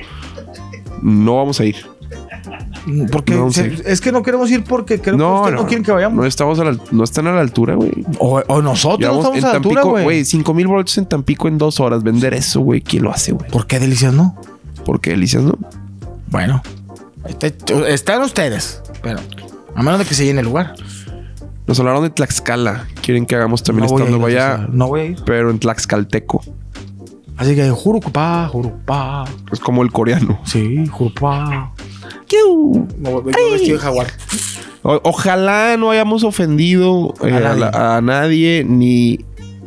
no vamos a ir. Porque No, se- es que no queremos ir porque creo que No, ustedes no, no, quieren que vayamos. No estamos a la, no están a la altura, güey. O, o nosotros no estamos en a la altura, Tampico, güey. güey, 5 mil boletos en Tampico en dos horas. Vender eso, güey. ¿Quién lo hace, güey? ¿Por qué delicias no? Porque delicias, ¿no? Bueno, está- están ustedes, pero a menos de que se llene el lugar. Nos hablaron de Tlaxcala. Quieren que hagamos también estando allá, no voy a ir. pero en Tlaxcalteco. Así que jurupá, jurupá. Es como el coreano. Sí, voy vengo vestido de jaguar. O- ojalá no hayamos ofendido eh, A nadie. la- a nadie, ni,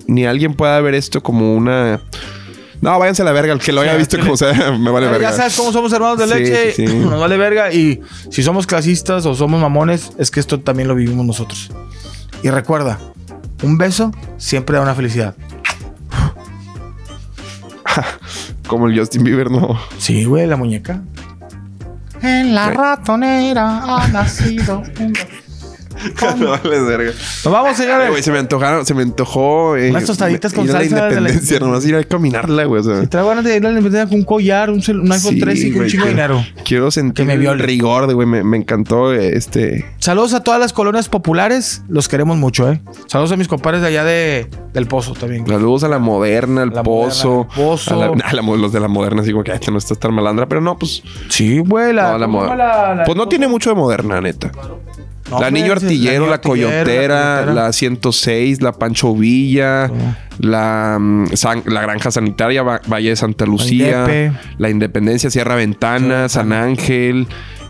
ni alguien pueda ver esto como una. No, váyanse a la verga. El que lo haya visto como sea, me vale Ya verga. sabes cómo somos hermanos de Sí, leche. sí, sí. Nos vale verga. Y si somos clasistas o somos mamones, es que esto también lo vivimos nosotros. Y recuerda, un beso siempre da una felicidad. Como el Justin Bieber, no. Sí, güey, la muñeca. En la ratonera ha nacido. un- No vale verga. Nos vamos, señores. güey, se me antojaron, se me antojó. eh, Unas tostaditas con ir a la salsa de la- independencia, nomás ir a caminarla, güey. o sea. Si traigo ganas de ir a la independencia con un collar, un, cel- un iPhone Sí, 13 y un chingo de dinero. Quiero sentir Que me el viole. rigor de, güey. Me, me encantó este. Saludos a todas las colonias populares. Los queremos mucho, ¿eh? Saludos a mis compadres de allá de, del Pozo también. Saludos a la moderna, al pozo. Moderna, Pozo. a la- a la mo- los de la moderna, así como que "Ay, no estás tan malandra, pero no, pues. Sí, güey. La, no, la ¿cómo se moderna. llama la- la- pues no tiene mucho de moderna, neta. No, la ese- Artillero, la, Coyotera, la 106, la Pancho Villa, Oh. la, mm, San- la Granja Sanitaria, Va- Valle de Santa Lucía, la Independencia, Sierra Ventana, San Ángel,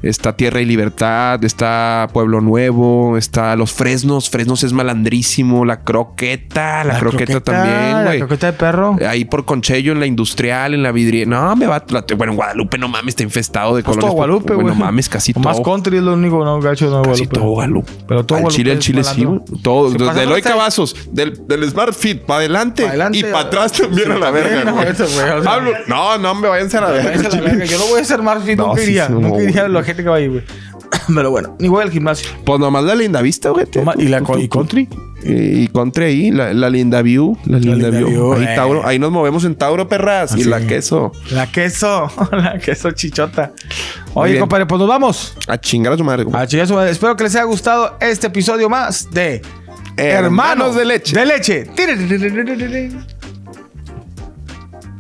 está Tierra y Libertad, está Pueblo Nuevo, está Los Fresnos, Fresnos es malandrísimo, la Croqueta, la, croqueta, también, La güey. croqueta de perro. Ahí por Conchello, en la industrial, en la vidriera. No, me va. la- bueno, en Guadalupe, no mames, está infestado de Pues colonias. todo Guadalupe, güey. Bueno, mames, casi todo. Más country es lo único, ¿no? Gacho, no, Casi Guadalupe. todo Guadalupe. Pero todo al Guadalupe Chile, es Chile sí. Todo. Si Desde Eloy Cavazos, del, del Smart Fit, para adelante, Pa' adelante, y para atrás también a la verga. no, güey. eso, güey, o sea- Pablo, no, no, me váyanse a la verga. La. Yo no voy a ser más fit, No, nunca iría. nunca iría a la gente que va ahí, güey. Pero bueno, ni voy al gimnasio. Pues nomás la linda vista, güey. Toma, ¿Y la y country? Y, country ahí, la, la linda view. La linda, linda view. view, ahí, eh. Tauro, ahí nos movemos en Tauro, perras. y la queso. La queso. La queso chichota. Oye, compadre, pues nos vamos. A chingar a su madre. compadre. A chingar su madre. Espero que les haya gustado este episodio más de Hermanos de leche. De leche.